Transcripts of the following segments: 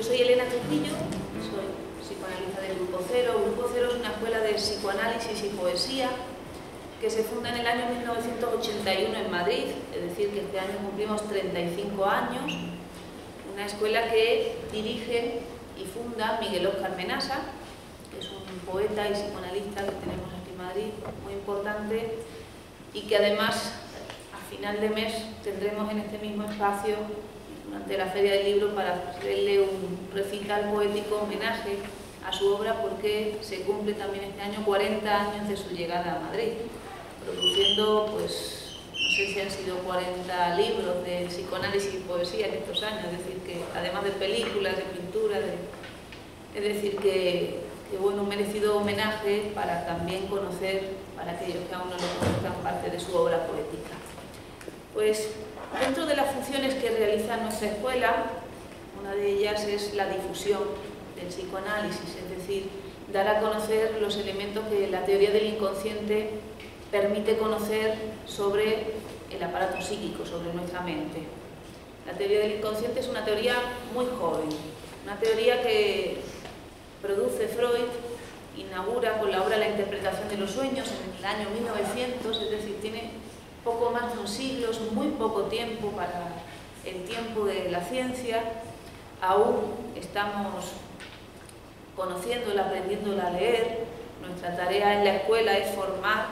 Yo soy Elena Trujillo, soy psicoanalista del Grupo Cero. Grupo Cero es una escuela de psicoanálisis y poesía que se funda en el año 1981 en Madrid, es decir, que este año cumplimos 35 años. Una escuela que dirige y funda Miguel Óscar Menasa, que es un poeta y psicoanalista que tenemos aquí en Madrid, muy importante, y que además a final de mes tendremos en este mismo espacio durante la Feria del Libro para hacerle un recital poético homenaje a su obra porque se cumple también este año 40 años de su llegada a Madrid, produciendo, pues, no sé si han sido 40 libros de psicoanálisis y poesía en estos años, es decir, que además de películas, de pintura, es decir, que, que, bueno, un merecido homenaje para también conocer, para aquellos que aún no lo conozcan, parte de su obra poética. Pues Dentro de las funciones que realiza nuestra escuela, una de ellas es la difusión del psicoanálisis, es decir, dar a conocer los elementos que la teoría del inconsciente permite conocer sobre el aparato psíquico, sobre nuestra mente. La teoría del inconsciente es una teoría muy joven, una teoría que produce Freud, inaugura con la obra La interpretación de los sueños en el año 1900, es decir, tiene poco más de un siglo, es muy poco tiempo para el tiempo de la ciencia, aún estamos conociéndola, aprendiéndola a leer, nuestra tarea en la escuela es formar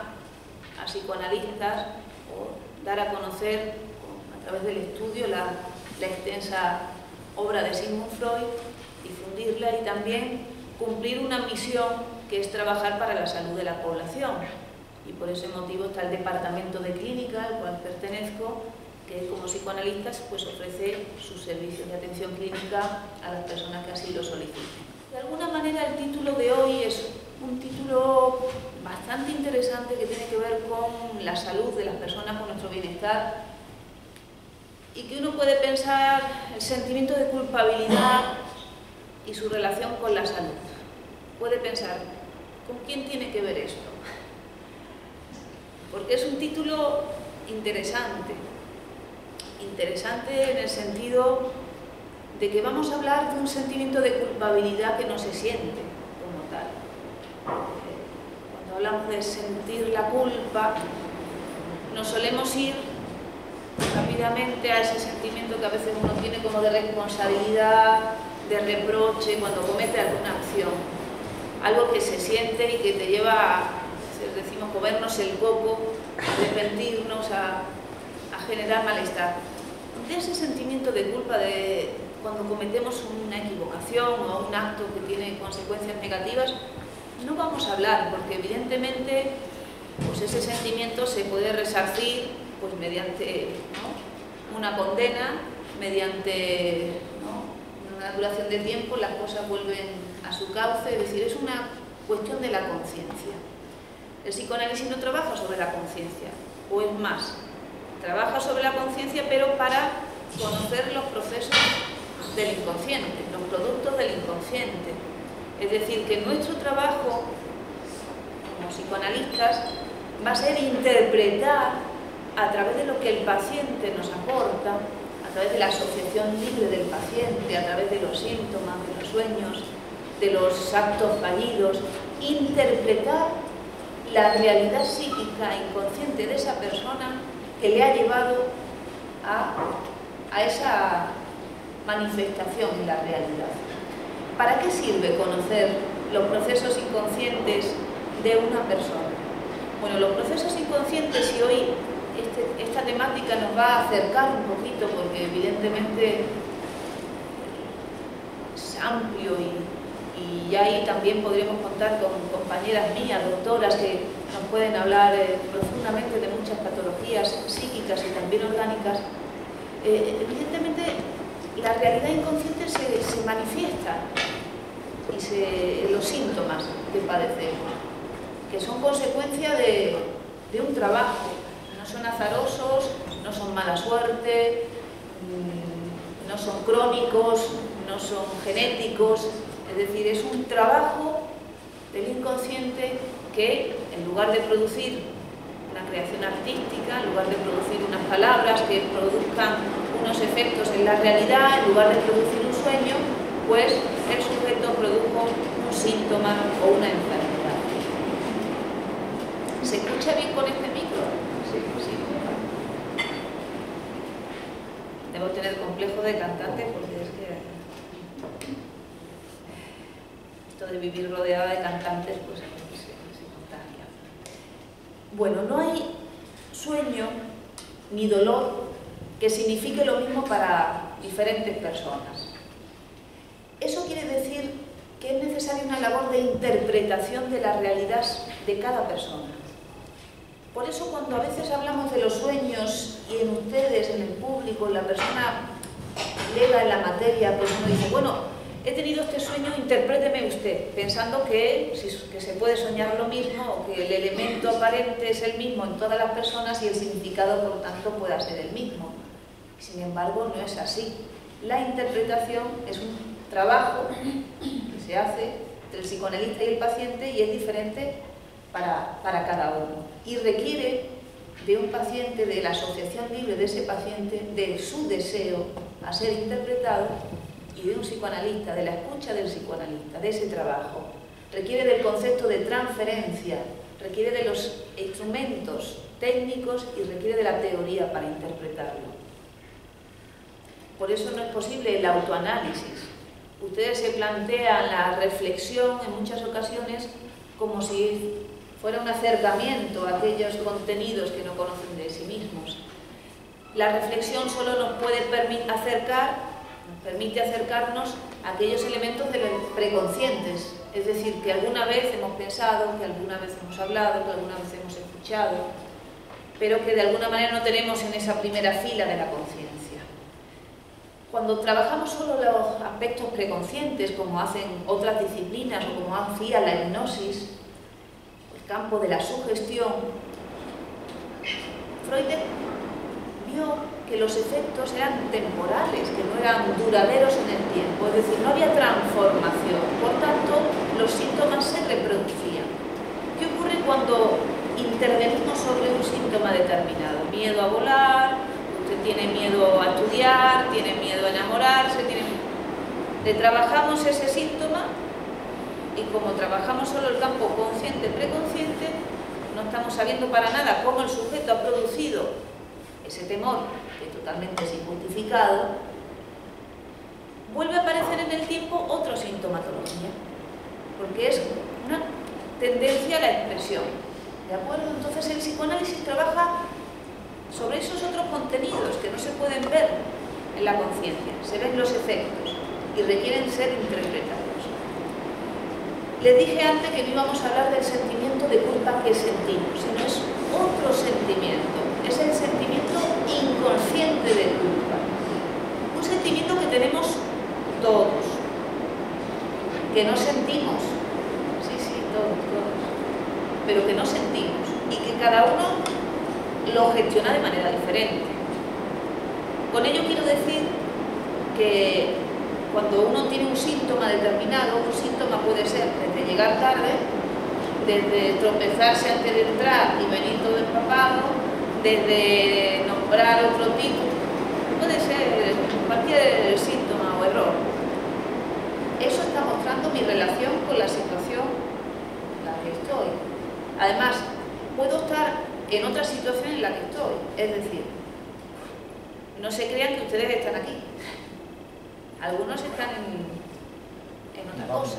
a psicoanalistas o dar a conocer a través del estudio la, la extensa obra de Sigmund Freud, difundirla y también cumplir una misión que es trabajar para la salud de la población y por ese motivo está el departamento de clínica al cual pertenezco, que como psicoanalistas pues ofrece sus servicios de atención clínica a las personas que así lo soliciten. De alguna manera el título de hoy es un título bastante interesante que tiene que ver con la salud de las personas, con nuestro bienestar y que uno puede pensar el sentimiento de culpabilidad y su relación con la salud. Puede pensar, ¿con quién tiene que ver esto? Porque es un título interesante, interesante en el sentido de que vamos a hablar de un sentimiento de culpabilidad que no se siente como tal. Cuando hablamos de sentir la culpa, nos solemos ir rápidamente a ese sentimiento que a veces uno tiene como de responsabilidad, de reproche cuando comete alguna acción. Algo que se siente y que te lleva decimos comernos el coco, arrepentirnos, a, a generar malestar. De ese sentimiento de culpa de cuando cometemos una equivocación o un acto que tiene consecuencias negativas, no vamos a hablar, porque evidentemente pues ese sentimiento se puede resarcir pues mediante una condena, mediante una duración de tiempo, las cosas vuelven a su cauce, es decir, es una cuestión de la conciencia. El psicoanálisis no trabaja sobre la conciencia, o es más, trabaja sobre la conciencia pero para conocer los procesos del inconsciente, los productos del inconsciente. Es decir, que nuestro trabajo como psicoanalistas va a ser interpretar a través de lo que el paciente nos aporta, a través de la asociación libre del paciente, a través de los síntomas, de los sueños, de los actos fallidos, interpretar la realidad psíquica inconsciente de esa persona que le ha llevado a, a esa manifestación en la realidad. ¿Para qué sirve conocer los procesos inconscientes de una persona? Bueno, los procesos inconscientes, y hoy este, esta temática nos va a acercar un poquito, porque evidentemente es amplio y y ahí también podríamos contar con compañeras mías, doctoras, que nos pueden hablar eh, profundamente de muchas patologías psíquicas y también orgánicas. Eh, evidentemente, la realidad inconsciente se, manifiesta y los síntomas que padecemos, que son consecuencia de, de un trabajo, no son azarosos, no son mala suerte, mm, no son crónicos, no son genéticos, decir, es un trabajo del inconsciente que, en lugar de producir una creación artística, en lugar de producir unas palabras que produzcan unos efectos en la realidad, en lugar de producir un sueño, pues el sujeto produjo un síntoma o una enfermedad. ¿Se escucha bien con este micro? Sí, sí. Debo tener complejo de cantante porque es que de vivir rodeada de cantantes pues se, se contagia. Bueno, no hay sueño ni dolor que signifique lo mismo para diferentes personas. Eso quiere decir que es necesaria una labor de interpretación de la realidad de cada persona. Por eso cuando a veces hablamos de los sueños y en ustedes, en el público, la persona lega en la materia, pues uno dice, bueno, he tenido este sueño, interpréteme usted, pensando que, se puede soñar lo mismo que el elemento aparente es el mismo en todas las personas y el significado, por tanto, pueda ser el mismo. Sin embargo, no es así. La interpretación es un trabajo que se hace entre el psicoanalista y el paciente y es diferente para, para cada uno. Y requiere de un paciente, de la asociación libre de ese paciente, de su deseo a ser interpretado y de un psicoanalista, de la escucha del psicoanalista, de ese trabajo. Requiere del concepto de transferencia, requiere de los instrumentos técnicos y requiere de la teoría para interpretarlo. Por eso no es posible el autoanálisis. Ustedes se plantean la reflexión en muchas ocasiones como si fuera un acercamiento a aquellos contenidos que no conocen de sí mismos. La reflexión solo nos puede acercar permite acercarnos a aquellos elementos de preconscientes, es decir, que alguna vez hemos pensado, que alguna vez hemos hablado, que alguna vez hemos escuchado, pero que de alguna manera no tenemos en esa primera fila de la conciencia. Cuando trabajamos solo los aspectos preconscientes, como hacen otras disciplinas o como hacía la hipnosis, el campo de la sugestión, Freud vio que los efectos eran temporales, que no eran duraderos en el tiempo, es decir, no había transformación, por tanto, los síntomas se reproducían. ¿Qué ocurre cuando intervenimos sobre un síntoma determinado? Miedo a volar, usted tiene miedo a estudiar, tiene miedo a enamorarse, tiene... le trabajamos ese síntoma y como trabajamos solo el campo consciente-preconsciente, no estamos sabiendo para nada cómo el sujeto ha producido ese temor totalmente injustificado, vuelve a aparecer en el tiempo otra sintomatología, porque es una tendencia a la expresión. ¿De acuerdo? Entonces el psicoanálisis trabaja sobre esos otros contenidos que no se pueden ver en la conciencia, se ven los efectos y requieren ser interpretados. Le dije antes que no íbamos a hablar del sentimiento de culpa que sentimos, sino es otro sentimiento, es el sentimiento inconsciente de culpa. Un sentimiento que tenemos todos, que no sentimos, sí, sí, todos, todos, pero que no sentimos y que cada uno lo gestiona de manera diferente. Con ello quiero decir que cuando uno tiene un síntoma determinado, un síntoma puede ser desde llegar tarde, desde tropezarse antes de entrar y venir todo empapado, desde nombrar otro tipo, puede ser cualquier síntoma o error. Eso está mostrando mi relación con la situación en la que estoy. Además, puedo estar en otra situación en la que estoy, es decir, no se crean que ustedes están aquí. Algunos están en, en otra cosa,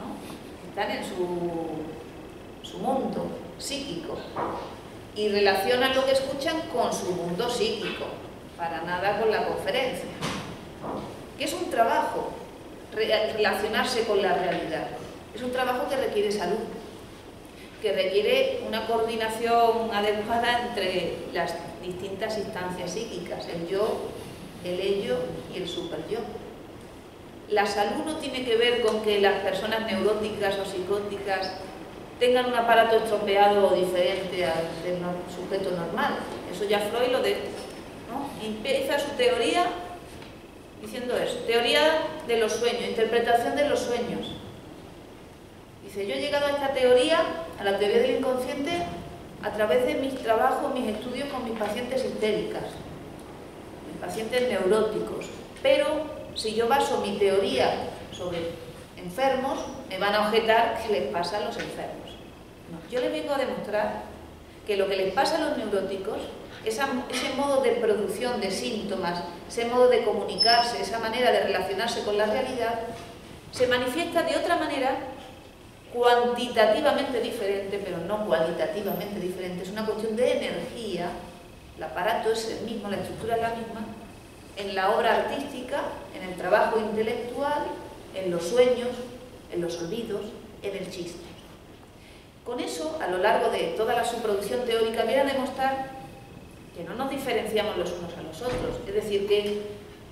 ¿no? están en su, su mundo psíquico y relacionan lo que escuchan con su mundo psíquico, para nada con la conferencia. Que es un trabajo relacionarse con la realidad. Es un trabajo que requiere salud, que requiere una coordinación adecuada entre las distintas instancias psíquicas, el yo, el ello y el superyo. La salud no tiene que ver con que las personas neuróticas o psicóticas tengan un aparato estropeado o diferente al del sujeto normal. Eso ya Freud lo de, ¿no? empieza su teoría diciendo eso, teoría de los sueños, interpretación de los sueños. Dice, yo he llegado a esta teoría, a la teoría del inconsciente, a través de mis trabajos, mis estudios con mis pacientes histéricas, mis pacientes neuróticos, pero si yo baso mi teoría sobre enfermos, me van a objetar que les pasa a los enfermos. Yo les vengo a demostrar que lo que les pasa a los neuróticos, ese modo de producción de síntomas, ese modo de comunicarse, esa manera de relacionarse con la realidad, se manifiesta de otra manera cuantitativamente diferente, pero no cualitativamente diferente. Es una cuestión de energía, el aparato es el mismo, la estructura es la misma, en la obra artística, en el trabajo intelectual, en los sueños, en los olvidos, en el chiste. Con eso, a lo largo de toda la subproducción teórica, viene a demostrar que no nos diferenciamos los unos a los otros. Es decir, que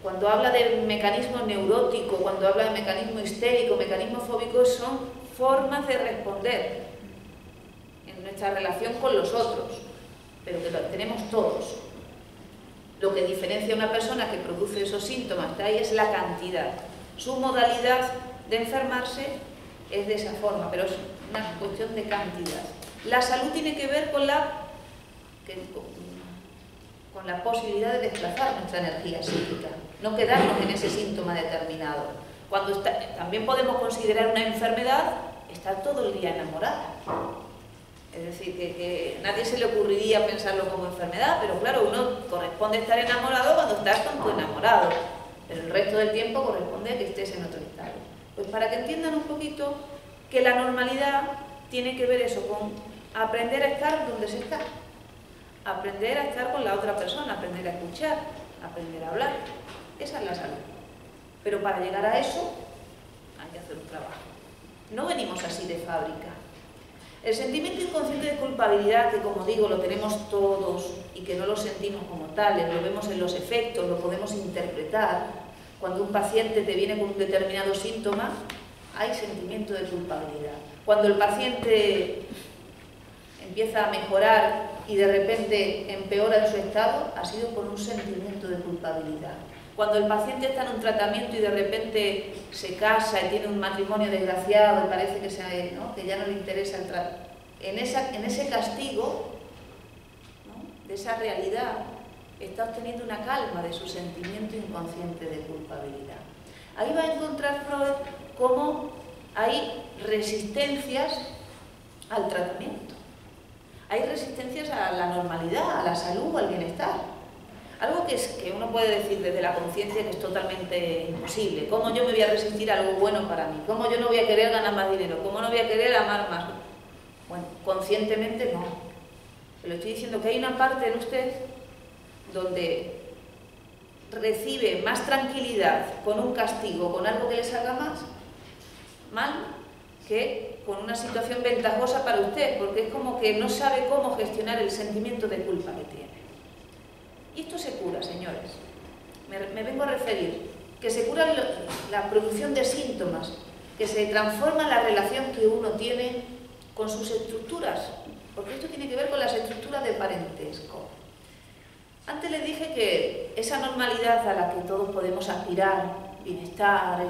cuando habla de mecanismo neurótico, cuando habla de mecanismo histérico, mecanismo fóbico, son formas de responder en nuestra relación con los otros, pero que lo tenemos todos. Lo que diferencia a una persona que produce esos síntomas ahí es la cantidad. Su modalidad de enfermarse es de esa forma, pero una cuestión de cantidad. La salud tiene que ver con la, con la posibilidad de desplazar nuestra energía psíquica, no quedarnos en ese síntoma determinado. Cuando también podemos considerar una enfermedad estar todo el día enamorada. Es decir, que, nadie se le ocurriría pensarlo como enfermedad, pero claro, uno corresponde estar enamorado cuando estás con tu enamorado, pero el resto del tiempo corresponde que estés en otro estado. Pues para que entiendan un poquito que la normalidad tiene que ver eso con aprender a estar donde se está, aprender a estar con la otra persona, aprender a escuchar, aprender a hablar. Esa es la salud. Pero para llegar a eso hay que hacer un trabajo. No venimos así de fábrica. El sentimiento inconsciente de culpabilidad, que como digo lo tenemos todos y que no lo sentimos como tales, lo vemos en los efectos, lo podemos interpretar, cuando un paciente te viene con un determinado síntoma, hay sentimiento de culpabilidad. Cuando el paciente empieza a mejorar y de repente empeora su estado, ha sido por un sentimiento de culpabilidad. Cuando el paciente está en un tratamiento y de repente se casa y tiene un matrimonio desgraciado y parece que, que ya no le interesa el tratamiento, en, en ese castigo de esa realidad está obteniendo una calma de su sentimiento inconsciente de culpabilidad. Ahí va a encontrar Freud cómo hay resistencias al tratamiento. Hay resistencias a la normalidad, a la salud, al bienestar. Algo que, es, que uno puede decir desde la conciencia que es totalmente imposible. ¿Cómo yo me voy a resistir a algo bueno para mí? ¿Cómo yo no voy a querer ganar más dinero? ¿Cómo no voy a querer amar más? Bueno, conscientemente no. Pero estoy diciendo que hay una parte en usted donde recibe más tranquilidad con un castigo, con algo que le salga más mal, que con una situación ventajosa para usted, porque es como que no sabe cómo gestionar el sentimiento de culpa que tiene. Y esto se cura, señores. Me, vengo a referir que se cura la producción de síntomas, que se transforma la relación que uno tiene con sus estructuras, porque esto tiene que ver con las estructuras de parentesco. Antes les dije que esa normalidad a la que todos podemos aspirar, bienestar,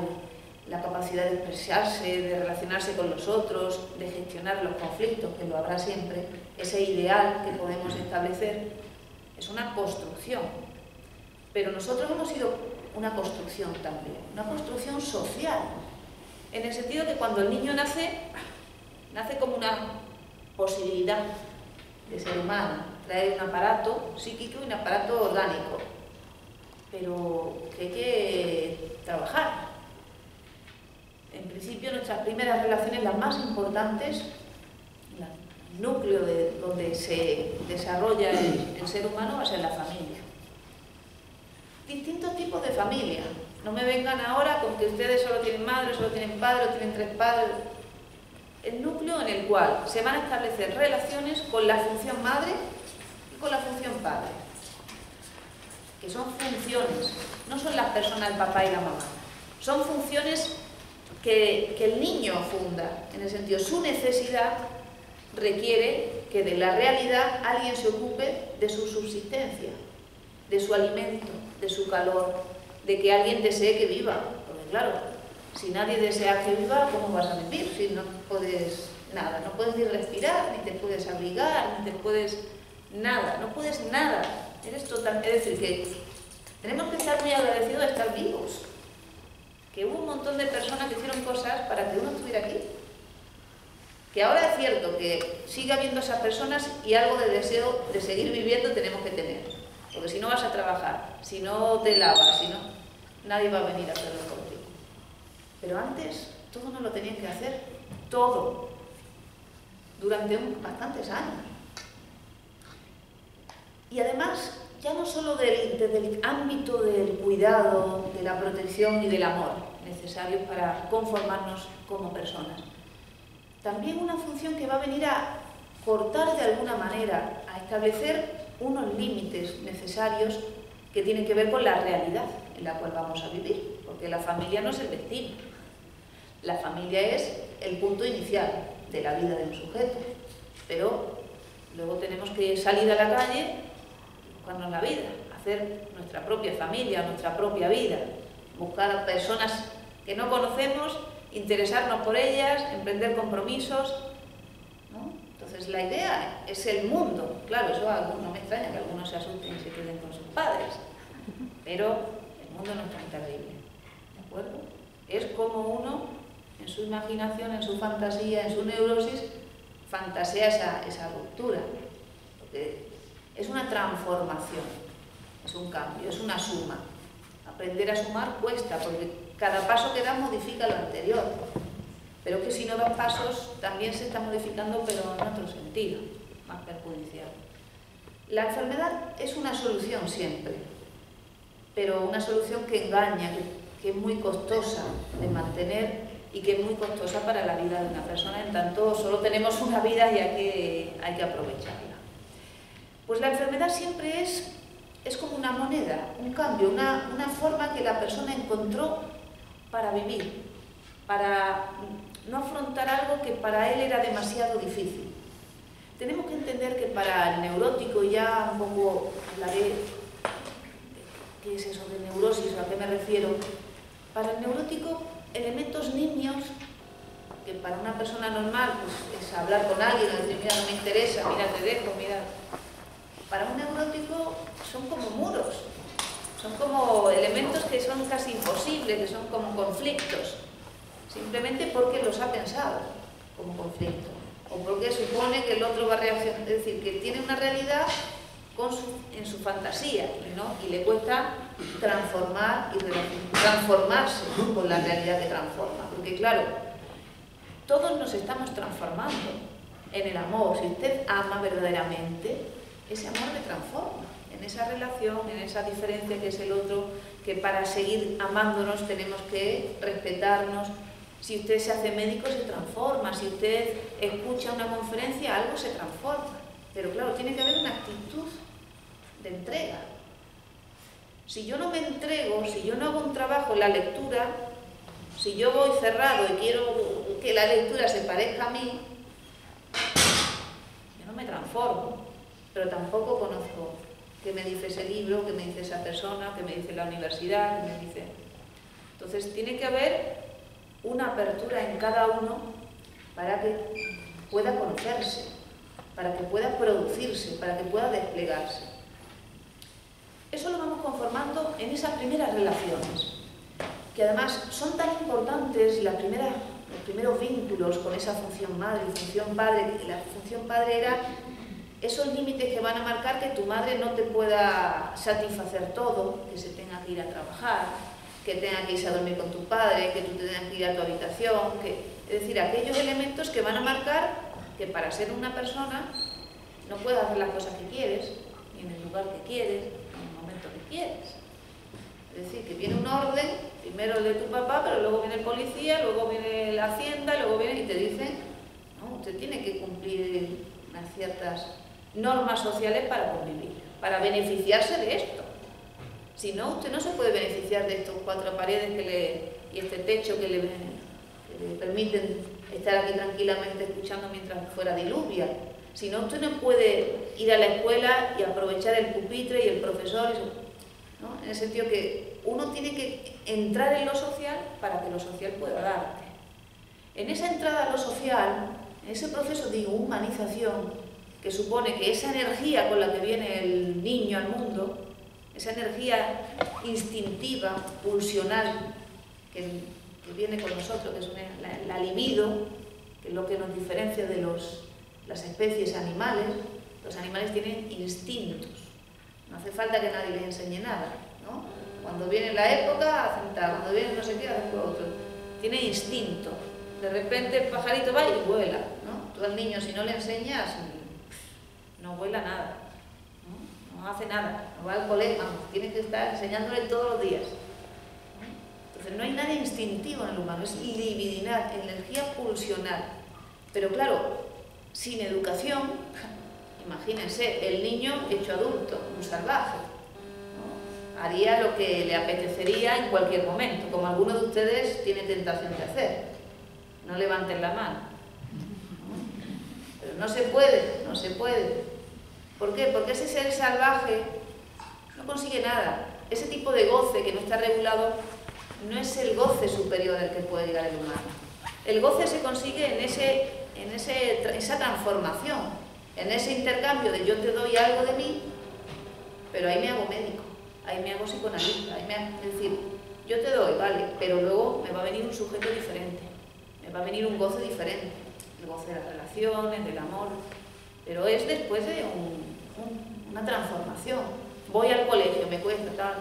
la capacidad de expresarse, de relacionarse con los otros, de gestionar los conflictos, que lo habrá siempre, ese ideal que podemos establecer, es una construcción. Pero nosotros hemos sido una construcción también, una construcción social, en el sentido que cuando el niño nace, nace como una posibilidad de ser humano, trae un aparato psíquico y un aparato orgánico, pero que hay que trabajar. En principio nuestras primeras relaciones, las más importantes, núcleo de donde se desarrolla el, ser humano va a ser la familia. Distintos tipos de familia. No me vengan ahora con que ustedes solo tienen madre, solo tienen padre, o tienen tres padres. El núcleo en el cual se van a establecer relaciones con la función madre y con la función padre. Que son funciones, no son las personas, el papá y la mamá. Son funciones que, el niño funda, en el sentido, su necesidad requiere que de la realidad alguien se ocupe de su subsistencia, de su alimento, de su calor, de que alguien desee que viva. Porque claro, si nadie desea que viva, ¿cómo vas a vivir? Si no puedes nada, no puedes ni respirar, ni te puedes abrigar, ni te puedes nada, no puedes nada. Eres total, es decir, que tenemos que estar muy agradecidos de estar vivos. Que hubo un montón de personas que hicieron cosas para que uno estuviera aquí. Que ahora es cierto que sigue habiendo esas personas y algo de deseo de seguir viviendo tenemos que tener. Porque si no vas a trabajar, si no te lavas, si no, nadie va a venir a hacerlo contigo. Pero antes todo no lo tenían que hacer, todo, durante bastantes años. Y además, ya no solo desde el ámbito del cuidado, de la protección y del amor necesarios para conformarnos como personas, también una función que va a venir a cortar de alguna manera, a establecer unos límites necesarios que tienen que ver con la realidad en la cual vamos a vivir, porque la familia no es el destino, la familia es el punto inicial de la vida de un sujeto, pero luego tenemos que salir a la calle, buscarnos la vida, hacer nuestra propia familia, nuestra propia vida, buscar a personas que no conocemos, interesarnos por ellas, emprender compromisos. Entonces la idea es el mundo. Claro, eso no me extraña que algunos se asusten y se queden con sus padres, pero el mundo no es tan terrible. ¿De acuerdo? Es como uno en su imaginación, en su fantasía, en su neurosis, fantasea esa, esa ruptura. Porque es una transformación, es un cambio, es una suma. Aprender a sumar cuesta, porque cada paso que das modifica lo anterior. Pero que si no das pasos, también se está modificando, pero en otro sentido, más perjudicial. La enfermedad es una solución siempre, pero una solución que engaña, que es muy costosa de mantener y que es muy costosa para la vida de una persona, en tanto solo tenemos una vida y hay que, hay que aprovecharla. Pues la enfermedad siempre es, es como una moneda, un cambio, una, una forma que la persona encontró para vivir, para no afrontar algo que para él era demasiado difícil. Tenemos que entender que para el neurótico, ya un poco hablaré qué es eso de neurosis, a qué me refiero, para el neurótico elementos niños que para una persona normal pues, es hablar con alguien, decir, mira, no me interesa, mira, te dejo, mira. Para un neurótico son como muros, son como elementos que son casi imposibles, que son como conflictos, simplemente porque los ha pensado como conflicto, o porque supone que el otro va a reaccionar, es decir, que tiene una realidad en su fantasía ¿no? y le cuesta transformar y transformarse con la realidad que transforma. Porque claro, todos nos estamos transformando en el amor. Si usted ama verdaderamente, ese amor le transforma en esa relación, en esa diferencia que es el otro, que para seguir amándonos tenemos que respetarnos. Si usted se hace médico, se transforma. Si usted escucha una conferencia, algo se transforma. Pero claro, tiene que haber una actitud de entrega. Si yo no me entrego, si yo no hago un trabajo en la lectura, si yo voy cerrado y quiero que la lectura se parezca a mí, yo no me transformo, pero tampoco conozco qué me dice ese libro, qué me dice esa persona, qué me dice la universidad, qué me dice... Entonces tiene que haber una apertura en cada uno para que pueda conocerse, para que pueda producirse, para que pueda desplegarse. Eso lo vamos conformando en esas primeras relaciones, que además son tan importantes las primeras, los primeros vínculos con esa función madre función padre, la función padre era esos límites que van a marcar que tu madre no te pueda satisfacer todo, que se tenga que ir a trabajar, que tenga que irse a dormir con tu padre, que tú tengas que ir a tu habitación, que, es decir, aquellos elementos que van a marcar que para ser una persona no puedes hacer las cosas que quieres, ni en el lugar que quieres, quieres. Es decir, que viene un orden, primero el de tu papá, pero luego viene el policía, luego viene la hacienda, luego viene y te dicen, no, usted tiene que cumplir unas ciertas normas sociales para convivir, para beneficiarse de esto. Si no, usted no se puede beneficiar de estos cuatro paredes que le, y este techo que le, que le permiten estar aquí tranquilamente escuchando mientras fuera diluvia. Si no, usted no puede ir a la escuela y aprovechar el pupitre y el profesor. Y en el sentido que uno tiene que entrar en lo social para que lo social pueda darte. En esa entrada a lo social, en ese proceso de humanización, que supone que esa energía con la que viene el niño al mundo, esa energía instintiva, pulsional, que, viene con nosotros, que es la, libido, que es lo que nos diferencia de los, las especies animales. Los animales tienen instintos, no hace falta que nadie les enseñe nada. ¿no? Cuando viene la época, hacen tal, cuando viene no sé qué, hacen otro. Tiene instinto. De repente el pajarito va y vuela. ¿no? Tú al niño, si no le enseñas, no vuela nada no hace nada, no va al colegio, tiene que estar enseñándole todos los días. Entonces no hay nada instintivo en el humano, es libidinal, energía pulsional. Pero claro, sin educación, imagínense, el niño hecho adulto, un salvaje, haría lo que le apetecería en cualquier momento, como alguno de ustedes tiene tentación de hacer. No levanten la mano. Pero no se puede, no se puede. ¿Por qué? Porque ese ser salvaje no consigue nada. Ese tipo de goce que no está regulado no es el goce superior al que puede llegar el humano. El goce se consigue en, ese, en ese, esa transformación, en ese intercambio de yo te doy algo de mí, pero ahí me hago médico, ahí me hago psicoanalista, ahí me es decir, yo te doy, vale, pero luego me va a venir un sujeto diferente, me va a venir un goce diferente, el goce de las relaciones, del amor, pero es después de una transformación. Voy al colegio, me cuesta, tal,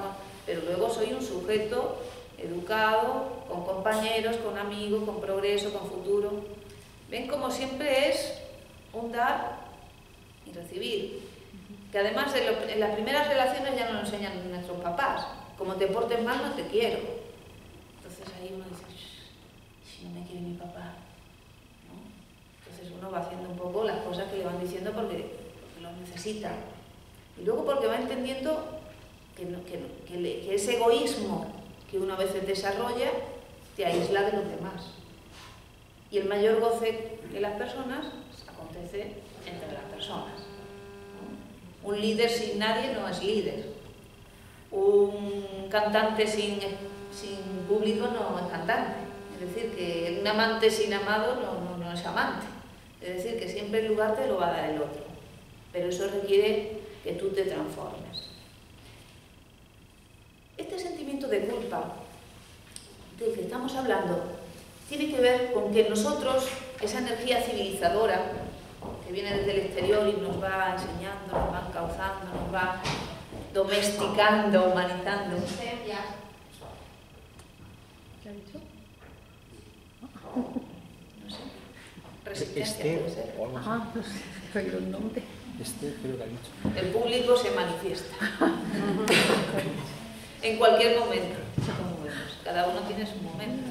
pero luego soy un sujeto educado, con compañeros, con amigos, con progreso, con futuro. Ven como siempre es un dar y recibir. Que además en las primeras relaciones ya nos lo enseñan nuestros papás. Como te portes mal, no te quiero. Entonces ahí uno dice, si no me quiere mi papá, uno va haciendo un poco las cosas que le van diciendo porque, lo necesita. Y luego porque va entendiendo que, que, ese egoísmo que uno a veces desarrolla te aísla de los demás. Y el mayor goce de las personas acontece entre las personas. Un líder sin nadie no es líder. Un cantante sin, sin público no es cantante. Es decir, que un amante sin amado no, no es amante. Es decir, que siempre el lugar te lo va a dar el otro, pero eso requiere que tú te transformes. Este sentimiento de culpa del que estamos hablando tiene que ver con que nosotros, esa energía civilizadora que viene desde el exterior y nos va enseñando, nos va causando, nos va domesticando, humanizando. ¿Qué ha dicho? Este, ah, no sé, el nombre. Este. El público se manifiesta. en cualquier momento. Cada uno tiene su momento.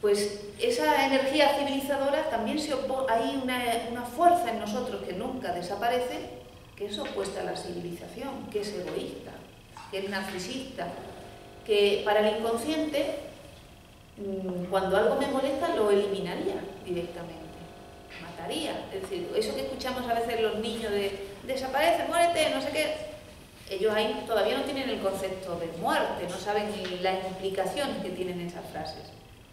Pues esa energía civilizadora también se hay una, una fuerza en nosotros que nunca desaparece, que es opuesta a la civilización, que es egoísta, que es narcisista, que para el inconsciente Mm, cuando algo me molesta lo eliminaría directamente, mataría. Es decir, eso que escuchamos a veces los niños de desaparece, muérete, no sé qué, ellos ahí todavía no tienen el concepto de muerte, no saben las implicaciones que tienen esas frases.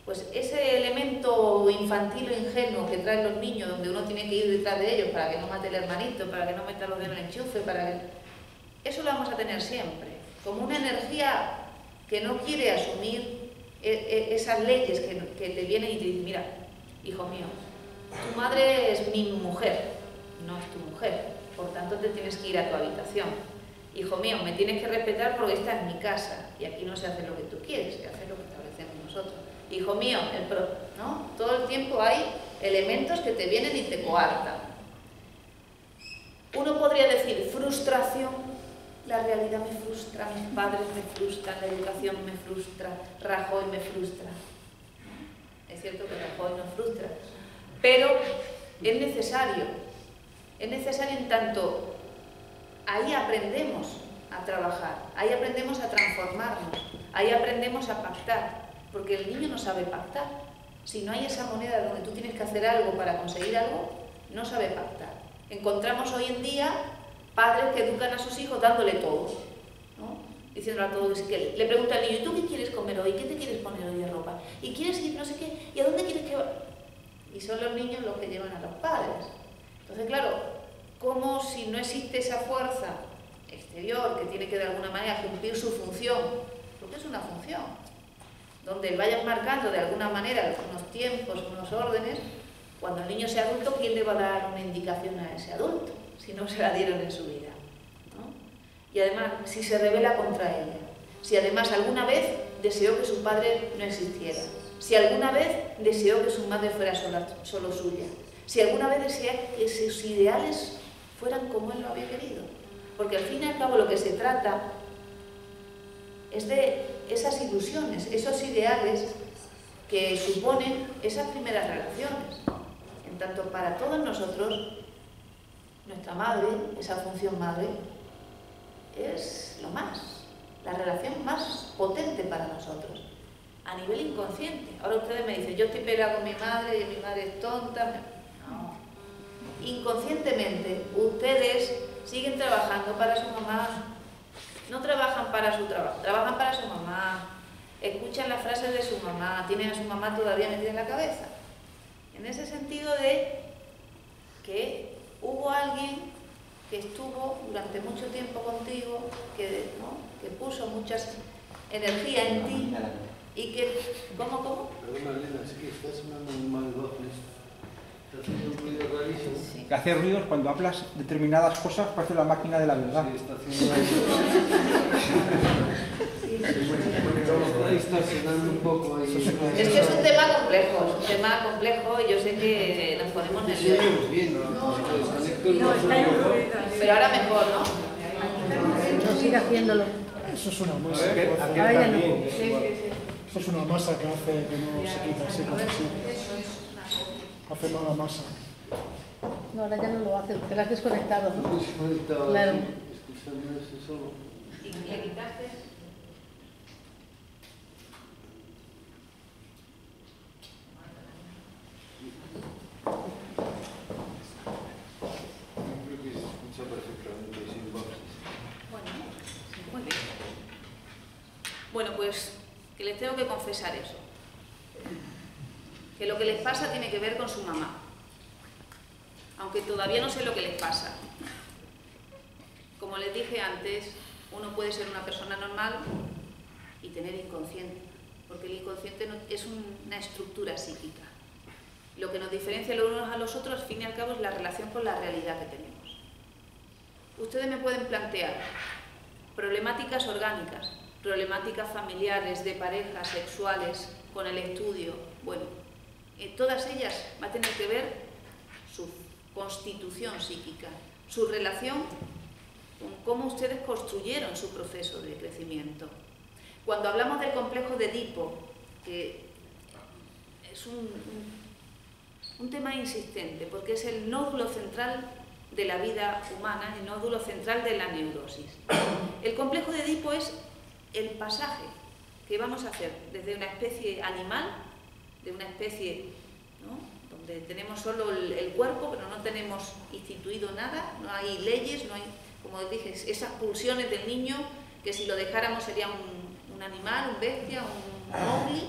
Pues ese elemento infantil o ingenuo que traen los niños, donde uno tiene que ir detrás de ellos para que no mate el hermanito, para que no meta los dedos en el enchufe, para que... Eso lo vamos a tener siempre, como una energía que no quiere asumir e, e, esas leyes que, te vienen y te dicen, mira, hijo mío, tu madre es mi mujer, no es tu mujer, por tanto te tienes que ir a tu habitación. Hijo mío, me tienes que respetar porque esta es mi casa y aquí no se hace lo que tú quieres, se hace lo que establecemos nosotros. Hijo mío, el ¿no? todo el tiempo hay elementos que te vienen y te coartan. Uno podría decir frustración la realidad me frustra, mis padres me frustran, la educación me frustra, Rajoy me frustra. Es cierto que Rajoy nos frustra, pero es necesario, es necesario en tanto ahí aprendemos a trabajar, ahí aprendemos a transformarnos, ahí aprendemos a pactar, porque el niño no sabe pactar. Si no hay esa moneda donde tú tienes que hacer algo para conseguir algo, no sabe pactar. Encontramos hoy en día padres que educan a sus hijos dándole todo, ¿no? diciéndole a todos que le pregunta al niño, ¿tú qué quieres comer hoy? ¿Qué te quieres poner hoy de ropa? ¿Y quieres ir no sé qué? ¿Y a dónde quieres que? Y son los niños los que llevan a los padres. Entonces, claro, como si no existe esa fuerza exterior que tiene que de alguna manera cumplir su función, porque es una función, donde vayan marcando de alguna manera unos tiempos, unos órdenes, cuando el niño sea adulto, ¿quién le va a dar una indicación a ese adulto? Si no se la dieron en su vida. Y además, si se revela contra ella, si además alguna vez deseó que su padre no existiera, si alguna vez deseó que su madre fuera solo suya, si alguna vez deseó que sus ideales fueran como él lo había querido. Porque al fin y al cabo lo que se trata es de esas ilusiones, esos ideales que suponen esas primeras relaciones. En tanto, para todos nosotros, nuestra madre, esa función madre, es lo más, la relación más potente para nosotros, a nivel inconsciente. Ahora ustedes me dicen, yo estoy pegada con mi madre y mi madre es tonta. No. Inconscientemente, ustedes siguen trabajando para su mamá, no trabajan para su trabajo, trabajan para su mamá, escuchan las frases de su mamá, tienen a su mamá todavía metida en la cabeza. En ese sentido de que hubo alguien que estuvo durante mucho tiempo contigo, que, que puso mucha energía en ti y que... ¿Cómo, cómo? Perdona, Elena, es que estás sonando muy mal voz. Está haciendo un ruido rarísimo. Sí. Que hace ruidos cuando hablas determinadas cosas, parece la máquina de la verdad. Sí, está haciendo Ahí está sonando un poco ahí. Es que es un tema complejo, es un tema complejo y yo sé que nos ponemos nerviosos. Sí, bien, ¿no? No, está Pero ahora mejor, ¿no? No sigue haciéndolo. Eso es una masa. Eso es una masa que hace que no se quita así como así. Hace mala masa. No, ahora ya no lo hace, porque lo has desconectado, ¿no? Estaba Claro. así, escuchándose solo. ¿Y le quitaste? Bueno, pues que les tengo que confesar eso. Que lo que les pasa tiene que ver con su mamá. Aunque todavía no sé lo que les pasa. Como les dije antes, uno puede ser una persona normal y tener inconsciente. Porque el inconsciente es un- una estructura psíquica. Lo que nos diferencia los unos a los otros, al fin y al cabo, es la relación con la realidad que tenemos. Ustedes me pueden plantear problemáticas orgánicas, problemáticas familiares, de parejas, sexuales, con el estudio. Bueno, eh, todas ellas va a tener que ver su constitución psíquica, su relación con cómo ustedes construyeron su proceso de crecimiento. Cuando hablamos del complejo de Edipo, que es un- un tema insistente, porque es el nódulo central de la vida humana, el nódulo central de la neurosis. El complejo de Edipo es el pasaje que vamos a hacer desde una especie animal, de una especie donde tenemos solo el, cuerpo, pero no tenemos instituido nada, no hay leyes, no hay, como dije, esas pulsiones del niño que si lo dejáramos sería un, animal, un bestia, un mowgli,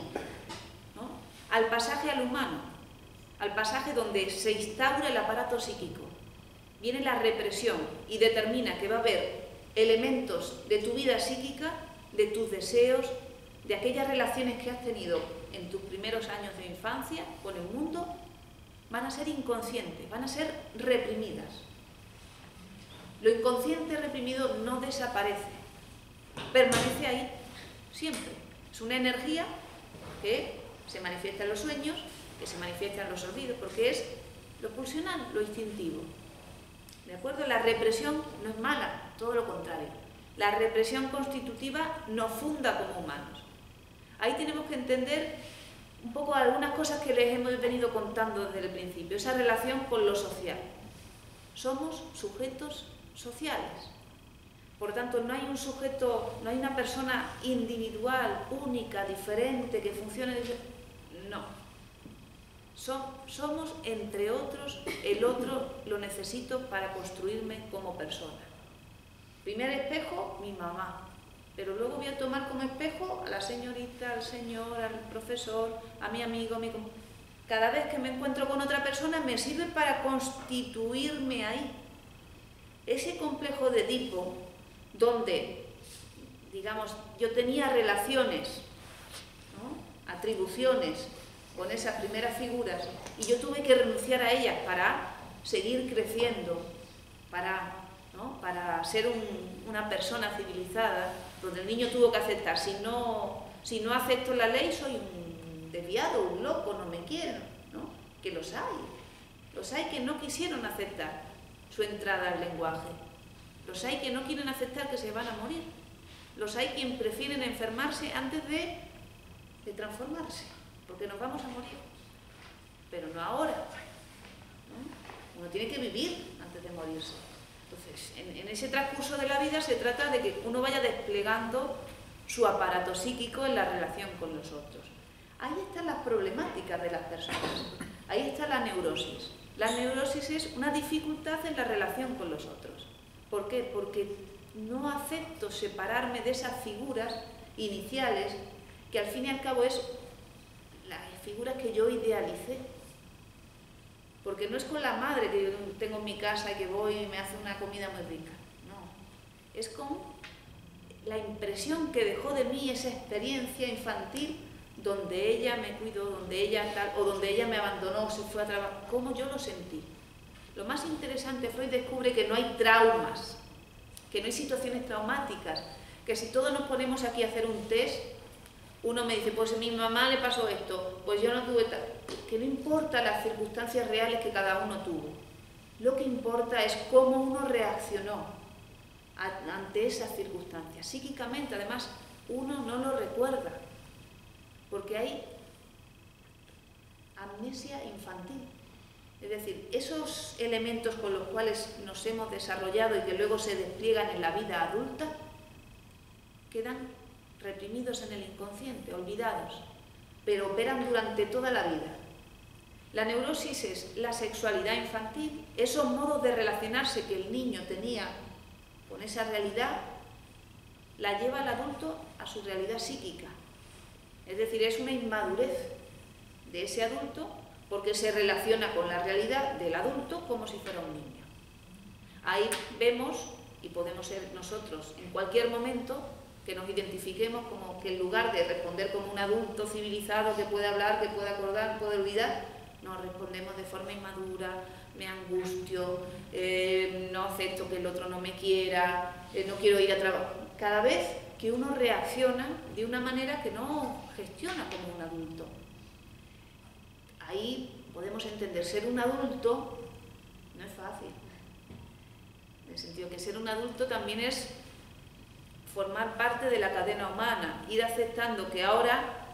¿no? al pasaje al humano, al pasaje donde se instaura el aparato psíquico. Viene la represión y determina que va a haber elementos de tu vida psíquica, de tus deseos, de aquellas relaciones que has tenido en tus primeros años de infancia con el mundo, van a ser inconscientes, van a ser reprimidas. Lo inconsciente reprimido no desaparece, permanece ahí siempre. Es una energía que se manifiesta en los sueños, que se manifiesta en los olvidos, porque es lo pulsional, lo instintivo. ¿De acuerdo? La represión no es mala, todo lo contrario. La represión constitutiva nos funda como humanos. Ahí tenemos que entender un poco algunas cosas que les hemos venido contando desde el principio, esa relación con lo social. Somos sujetos sociales. Por tanto, no hay un sujeto, no hay una persona individual, única, diferente, que funcione. No. So- somos, entre otros, el otro lo necesito para construirme como persona. Primer espejo, mi mamá. Pero luego voy a tomar como espejo a la señorita, al señor, al profesor, a mi amigo, a mi... Cada vez que me encuentro con otra persona me sirve para constituirme ahí. Ese complejo de Edipo, donde, digamos, yo tenía relaciones atribuciones con esas primeras figuras y yo tuve que renunciar a ellas para seguir creciendo, para, para ser un- una persona civilizada, donde el niño tuvo que aceptar, si no, si no acepto la ley soy un desviado, un loco, no me quieren, ¿no? que los hay, los hay que no quisieron aceptar su entrada al lenguaje, los hay que no quieren aceptar que se van a morir, los hay quien prefieren enfermarse antes de, transformarse, porque nos vamos a morir, pero no ahora. ¿no? Uno tiene que vivir antes de morirse. Entonces, en, ese transcurso de la vida se trata de que uno vaya desplegando su aparato psíquico en la relación con los otros. Ahí están las problemáticas de las personas, ahí está la neurosis. La neurosis es una dificultad en la relación con los otros. ¿Por qué? Porque no acepto separarme de esas figuras iniciales que al fin y al cabo es las figuras que yo idealicé. Porque no es con la madre que yo tengo en mi casa y que voy y me hace una comida muy rica. No. Es con la impresión que dejó de mí esa experiencia infantil donde ella me cuidó, donde ella tal, o donde ella me abandonó, se fue a trabajar, cómo yo lo sentí. Lo más interesante, Freud descubre que no hay traumas, que no hay situaciones traumáticas, que si todos nos ponemos aquí a hacer un test, uno me dice, pues a mi mamá le pasó esto, pues yo no tuve tal, que no importa las circunstancias reales que cada uno tuvo, lo que importa es cómo uno reaccionó ante esas circunstancias. Psíquicamente, además, uno no lo recuerda, porque hay amnesia infantil. Es decir, esos elementos con los cuales nos hemos desarrollado y que luego se despliegan en la vida adulta, quedan reprimidos en el inconsciente, olvidados, pero operan durante toda la vida. La neurosis es la sexualidad infantil, esos modos de relacionarse que el niño tenía con esa realidad, la lleva el adulto a su realidad psíquica. Es decir, es una inmadurez de ese adulto porque se relaciona con la realidad del adulto como si fuera un niño. Ahí vemos, y podemos ser nosotros en cualquier momento, que nos identifiquemos como que en lugar de responder como un adulto civilizado que puede hablar, que puede acordar, puede olvidar, nos respondemos de forma inmadura, me angustio, eh, no acepto que el otro no me quiera, eh, no quiero ir a trabajar. Cada vez que uno reacciona de una manera que no gestiona como un adulto. Ahí podemos entender, ser un adulto no es fácil. En el sentido que ser un adulto también es formar parte de la cadena humana, ir aceptando que ahora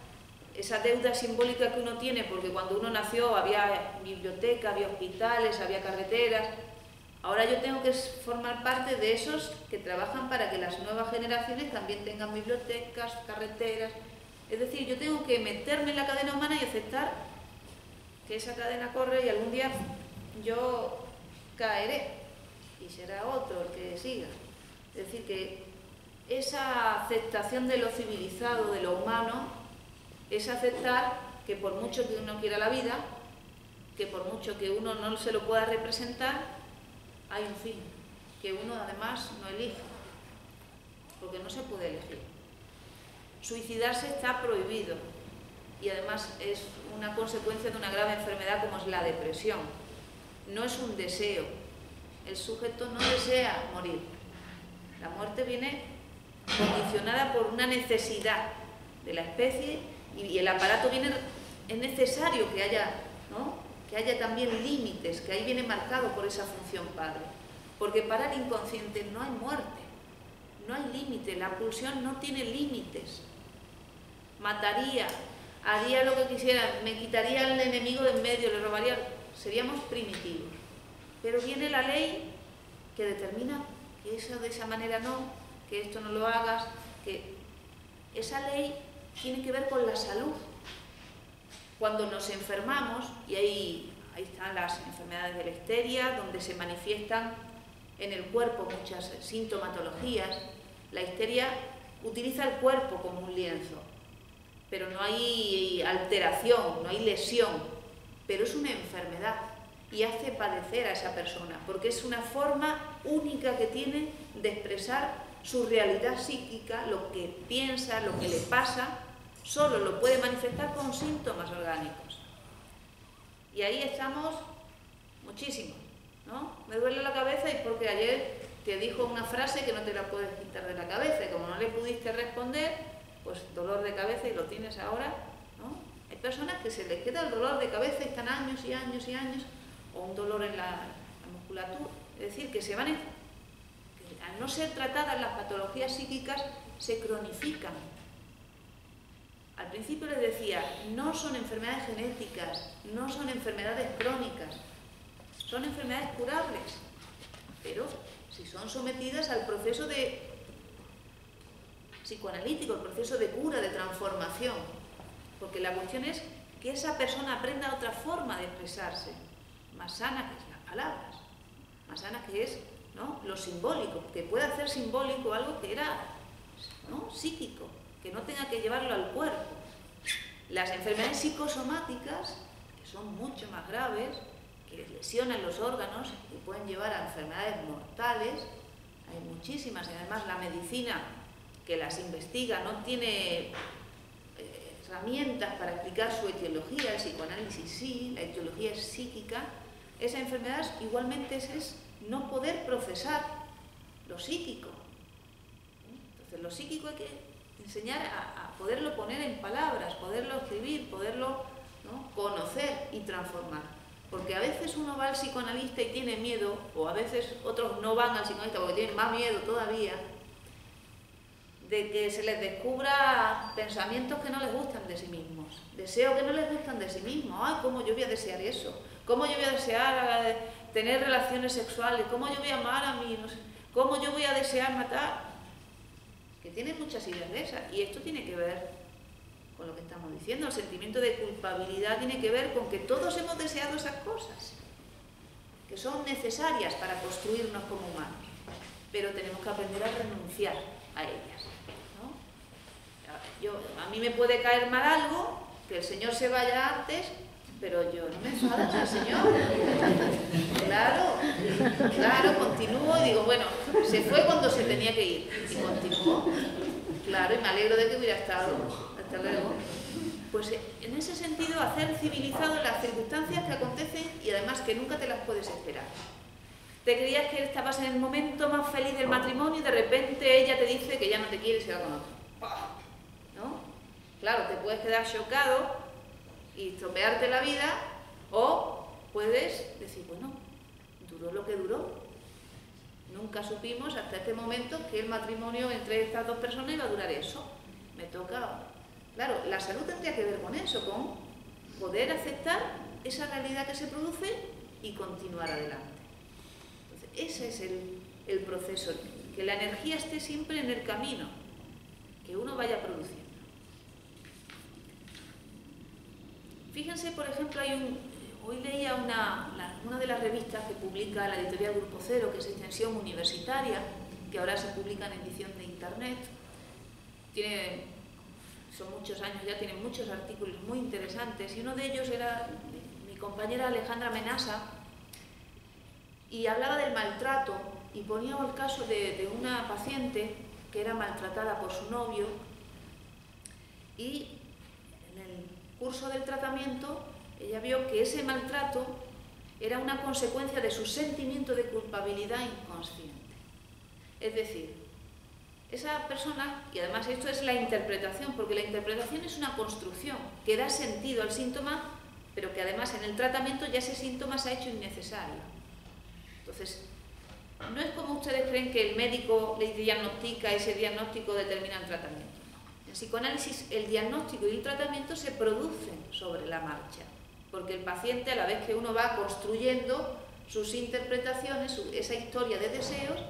esa deuda simbólica que uno tiene, porque cuando uno nació había biblioteca, había hospitales, había carreteras, ahora yo tengo que formar parte de esos que trabajan para que las nuevas generaciones también tengan bibliotecas, carreteras. Es decir, yo tengo que meterme en la cadena humana y aceptar que esa cadena corre y algún día yo caeré y será otro el que siga. Es decir, que esa aceptación de lo civilizado, de lo humano, es aceptar que por mucho que uno quiera la vida, que por mucho que uno no se lo pueda representar, hay un fin, que uno además no elige, porque no se puede elegir. Suicidarse está prohibido y además es una consecuencia de una grave enfermedad como es la depresión. No es un deseo, el sujeto no desea morir. La muerte viene condicionada por una necesidad de la especie y el aparato viene, es necesario que haya, ¿no? que haya también límites, que ahí viene marcado por esa función padre. Porque para el inconsciente no hay muerte, no hay límite, la pulsión no tiene límites. Mataría, haría lo que quisiera, me quitaría al enemigo de en medio, le robaría, seríamos primitivos. Pero viene la ley que determina que eso de esa manera no, que esto no lo hagas, que esa ley tiene que ver con la salud. Cuando nos enfermamos, y ahí, ahí están las enfermedades de la histeria, donde se manifiestan en el cuerpo muchas sintomatologías, la histeria utiliza el cuerpo como un lienzo, pero no hay alteración, no hay lesión, pero es una enfermedad y hace padecer a esa persona, porque es una forma única que tiene de expresar su realidad psíquica, lo que piensa, lo que le pasa, solo lo puede manifestar con síntomas orgánicos. Y ahí estamos muchísimo, ¿no? Me duele la cabeza y porque ayer te dijo una frase que no te la puedes quitar de la cabeza y como no le pudiste responder, pues dolor de cabeza y lo tienes ahora, ¿no? Hay personas que se les queda el dolor de cabeza y están años y años y años, o un dolor en la, la musculatura, es decir, que se van, en- que al no ser tratadas las patologías psíquicas, se cronifican. Al principio les decía, no son enfermedades genéticas, no son enfermedades crónicas, son enfermedades curables, pero si son sometidas al proceso de psicoanalítico, el proceso de cura, de transformación, porque la cuestión es que esa persona aprenda otra forma de expresarse, más sana que es las palabras, más sana que es ¿no? lo simbólico, que pueda hacer simbólico algo que era ¿no? psíquico, que no tenga que llevarlo al cuerpo. Las enfermedades psicosomáticas, que son mucho más graves, que lesionan los órganos y pueden llevar a enfermedades mortales, hay muchísimas, y además la medicina que las investiga no tiene eh, herramientas para explicar su etiología, el psicoanálisis sí, la etiología es psíquica, esa enfermedad igualmente es, no poder procesar lo psíquico. Entonces lo psíquico hay que enseñar a, poderlo poner en palabras, poderlo escribir, poderlo ¿no? conocer y transformar. Porque a veces uno va al psicoanalista y tiene miedo, o a veces otros no van al psicoanalista porque tienen más miedo todavía, de que se les descubra pensamientos que no les gustan de sí mismos, deseos que no les gustan de sí mismos. Ay, ¿cómo yo voy a desear eso? ¿Cómo yo voy a desear tener relaciones sexuales? ¿Cómo yo voy a amar a mí? ¿Cómo yo voy a desear matar? Que tienen muchas ideas de esas. Y esto tiene que ver con lo que estamos diciendo. El sentimiento de culpabilidad tiene que ver con que todos hemos deseado esas cosas, que son necesarias para construirnos como humanos. Pero tenemos que aprender a renunciar a ellas. Yo, a mí me puede caer mal algo, que el Señor se vaya antes, pero yo no me enfado Señor. Claro, claro, continúo y digo, bueno, se fue cuando se tenía que ir. Y continuó. Claro, y me alegro de que hubiera estado. Hasta luego. Pues en ese sentido, hacer civilizado las circunstancias que acontecen y además que nunca te las puedes esperar. Te creías que estabas en el momento más feliz del matrimonio y de repente ella te dice que ya no te quiere y se va con otro. ¿No? Claro, te puedes quedar chocado y estropearte la vida o puedes decir, bueno, duró lo que duró. Nunca supimos hasta este momento que el matrimonio entre estas dos personas iba a durar eso. Me toca. Claro, la salud tendría que ver con eso, con poder aceptar esa realidad que se produce y continuar adelante. Entonces, ese es el, el proceso, que la energía esté siempre en el camino, que uno vaya produciendo. Fíjense, por ejemplo, hoy leía una, una de las revistas que publica la editorial Grupo Cero, que es Extensión Universitaria, que ahora se publica en edición de Internet. Tiene, son muchos años ya, tiene muchos artículos muy interesantes, y uno de ellos era mi, compañera Alejandra Menasa, y hablaba del maltrato, y ponía el caso de, de una paciente que era maltratada por su novio, y curso del tratamiento ella vio que ese maltrato era una consecuencia de su sentimiento de culpabilidad inconsciente. Es decir, esa persona, y además esto es la interpretación, porque la interpretación es una construcción que da sentido al síntoma, pero que además en el tratamiento ya ese síntoma se ha hecho innecesario. Entonces, no es como ustedes creen que el médico le diagnostica ese diagnóstico determina el tratamiento. Psicoanálisis el diagnóstico y el tratamiento se producen sobre la marcha, porque el paciente a la vez que uno va construyendo sus interpretaciones, esa historia de deseos,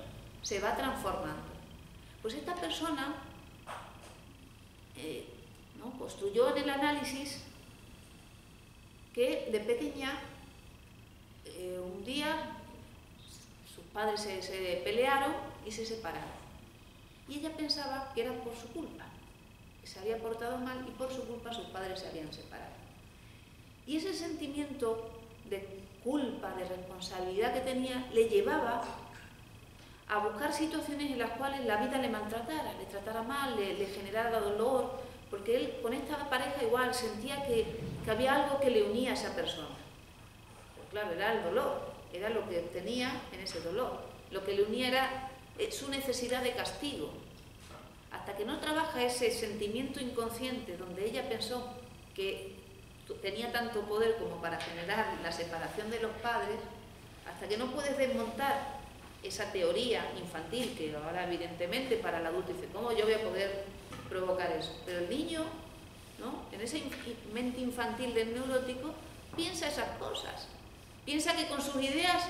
se va transformando. Pues esta persona eh, ¿no? construyó en el análisis que de pequeña eh, un día sus padres se, se pelearon y se separaron. Y ella pensaba que era por su culpa, se había portado mal y por su culpa sus padres se habían separado. Y ese sentimiento de culpa, de responsabilidad que tenía, le llevaba a buscar situaciones en las cuales la vida le maltratara, le tratara mal, le, generara dolor, porque él con esta pareja igual sentía que, que había algo que le unía a esa persona. Pero claro, era el dolor, era lo que tenía en ese dolor. Lo que le unía era eh, su necesidad de castigo. Hasta que no trabaja ese sentimiento inconsciente donde ella pensó que tenía tanto poder como para generar la separación de los padres, hasta que no puedes desmontar esa teoría infantil, que ahora evidentemente para el adulto dice, ¿cómo yo voy a poder provocar eso? Pero el niño, ¿no? en esa mente infantil del neurótico, piensa esas cosas. Piensa que con sus ideas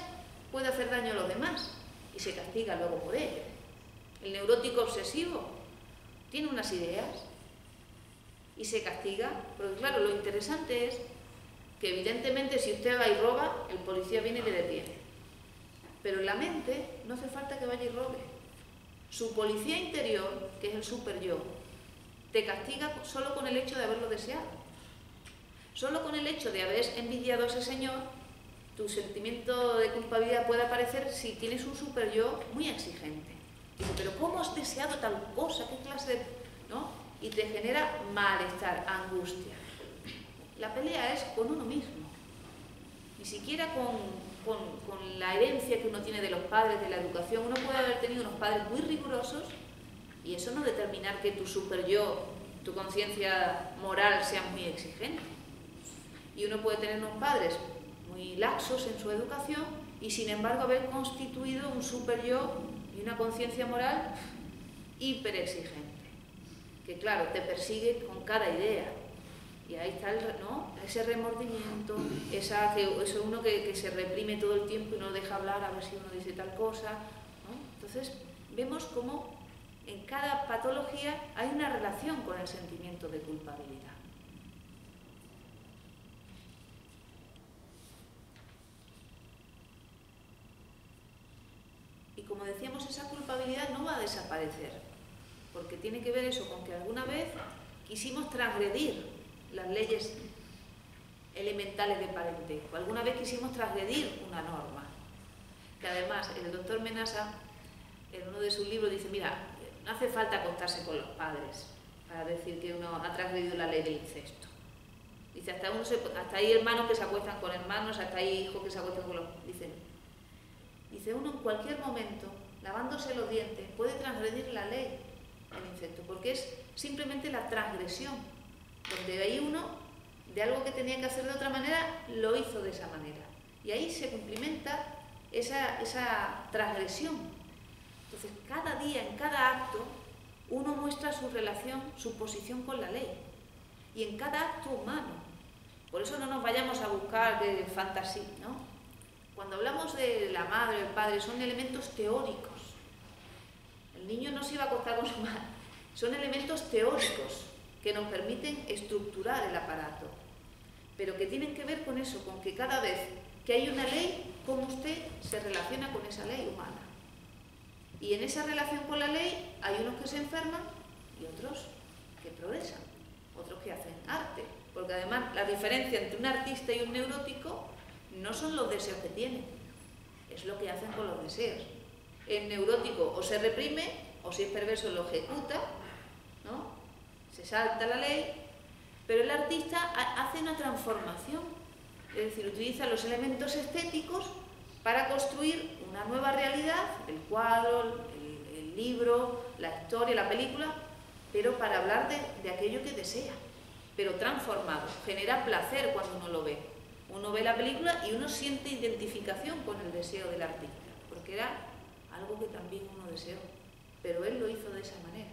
puede hacer daño a los demás y se castiga luego por ello. El neurótico obsesivo tiene unas ideas y se castiga, porque claro, lo interesante es que evidentemente si usted va y roba, el policía viene y le detiene. Pero en la mente no hace falta que vaya y robe. Su policía interior, que es el super yo, te castiga solo con el hecho de haberlo deseado. Solo con el hecho de haber envidiado a ese señor, tu sentimiento de culpabilidad puede aparecer si tienes un super yo muy exigente. Dice, pero ¿cómo has deseado tal cosa? ¿Qué clase de...? ¿no? Y te genera malestar, angustia. La pelea es con uno mismo. Ni siquiera con, con, con, la herencia que uno tiene de los padres, de la educación. Uno puede haber tenido unos padres muy rigurosos y eso no determinar que tu super yo, tu conciencia moral sea muy exigente. Y uno puede tener unos padres muy laxos en su educación y sin embargo haber constituido un super yo una conciencia moral hiper exigente. Que claro, te persigue con cada idea. Y ahí está ¿no? ese remordimiento, esa, que, eso uno que, que, se reprime todo el tiempo y no deja hablar a ver si uno dice tal cosa. Entonces, vemos cómo en cada patología hay una relación con el sentimiento de culpabilidad. Y como decíamos, esa culpabilidad no va a desaparecer, porque tiene que ver eso con que alguna vez quisimos transgredir las leyes elementales de parentesco, alguna vez quisimos transgredir una norma. Que además el doctor Menasa, en uno de sus libros, dice, mira, no hace falta acostarse con los padres para decir que uno ha transgredido la ley del incesto. Dice, hasta, uno hasta hay hermanos que se acuestan con hermanos, hasta hay hijos que se acuestan con los... Dice, dice, uno en cualquier momento, lavándose los dientes, puede transgredir la ley del incesto, porque es simplemente la transgresión, donde ahí uno, de algo que tenía que hacer de otra manera, lo hizo de esa manera. Y ahí se cumplimenta esa, esa transgresión. Entonces, cada día, en cada acto, uno muestra su relación, su posición con la ley. Y en cada acto humano. Por eso no nos vayamos a buscar de fantasía, ¿no? Cuando hablamos de la madre, el padre, son elementos teóricos. El niño no se iba a acostar con su madre. Son elementos teóricos que nos permiten estructurar el aparato, pero que tienen que ver con eso, con que cada vez que hay una ley, cómo usted se relaciona con esa ley humana. Y en esa relación con la ley hay unos que se enferman y otros que progresan, otros que hacen arte, porque además la diferencia entre un artista y un neurótico no son los deseos que tienen, es lo que hacen con los deseos. El neurótico o se reprime o si es perverso lo ejecuta, ¿no? se salta la ley, pero el artista hace una transformación, es decir, utiliza los elementos estéticos para construir una nueva realidad, el cuadro, el, el libro, la historia, la película, pero para hablar de, de aquello que desea, pero transformado, genera placer cuando uno lo ve. Uno ve la película y uno siente identificación con el deseo del artista, porque era algo que también uno deseó, pero él lo hizo de esa manera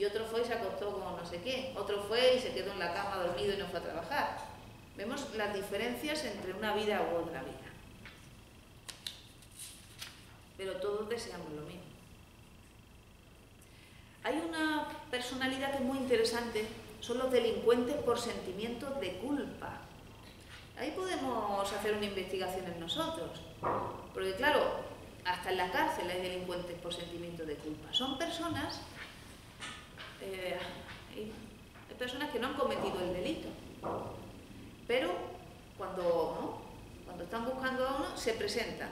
y otro fue y se acostó con no sé qué, otro fue y se quedó en la cama dormido y no fue a trabajar. Vemos las diferencias entre una vida u otra vida. Pero todos deseamos lo mismo. Hay una personalidad que es muy interesante, son los delincuentes por sentimientos de culpa. Ahí podemos hacer una investigación en nosotros, porque claro, hasta en la cárcel hay delincuentes por sentimientos de culpa. Son personas eh, personas que no han cometido el delito, pero cuando, cuando están buscando a uno, se presentan.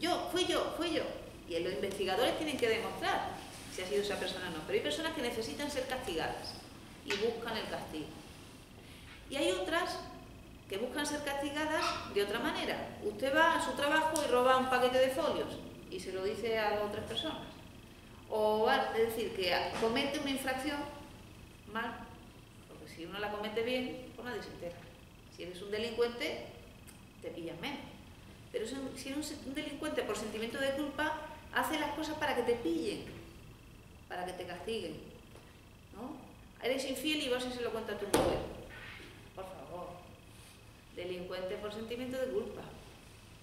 Yo, fui yo, fui yo. Y los investigadores tienen que demostrar si ha sido esa persona o no. Pero hay personas que necesitan ser castigadas. y buscan el castigo. Y hay otras que buscan ser castigadas de otra manera. Usted va a su trabajo y roba un paquete de folios y se lo dice a otras personas. O es decir, que comete una infracción mal, porque si uno la comete bien, pues nadie se entera. Si eres un delincuente, te pillan menos. Pero si eres un delincuente por sentimiento de culpa, hace las cosas para que te pillen, para que te castiguen. ¿no? Eres infiel y vas y se lo cuenta a tu mujer. Delincuente por sentimiento de culpa.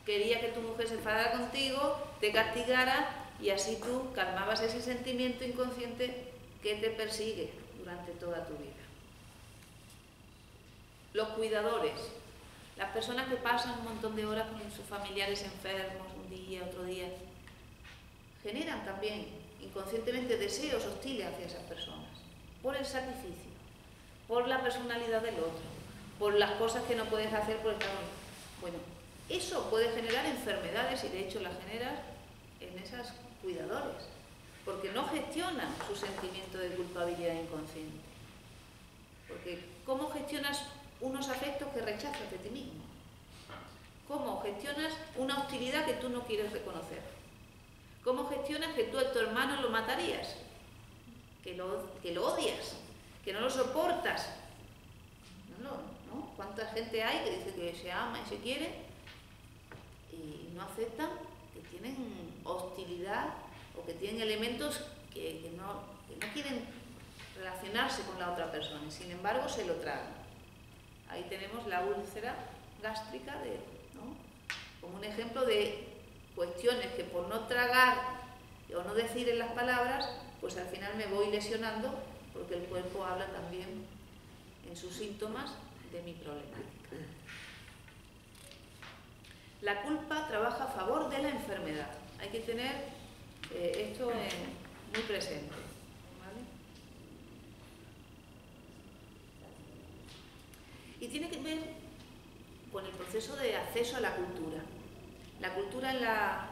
Quería que tu mujer se enfadara contigo, te castigara y así tú calmabas ese sentimiento inconsciente que te persigue durante toda tu vida. Los cuidadores, las personas que pasan un montón de horas con sus familiares enfermos, un día, otro día, generan también inconscientemente deseos hostiles hacia esas personas, por el sacrificio, por la personalidad del otro, por las cosas que no puedes hacer por estar... Bueno, eso puede generar enfermedades y de hecho las genera en esas cuidadores, porque no gestionan su sentimiento de culpabilidad inconsciente. Porque ¿cómo gestionas unos afectos que rechazas de ti mismo? ¿Cómo gestionas una hostilidad que tú no quieres reconocer? ¿Cómo gestionas que tú a tu hermano lo matarías? Que lo, que lo odias, que no lo soportas. No, no, ¿Cuánta gente hay que dice que se ama y se quiere y no aceptan que tienen hostilidad o que tienen elementos que, no, quieren relacionarse con la otra persona y sin embargo se lo tragan. Ahí tenemos la úlcera gástrica de, como un ejemplo de cuestiones que por no tragar o no decir en las palabras, pues al final me voy lesionando porque el cuerpo habla también en sus síntomas de mi problemática. La culpa trabaja a favor de la enfermedad. Hay que tener eh, esto muy presente. Y tiene que ver con el proceso de acceso a la cultura. La cultura es la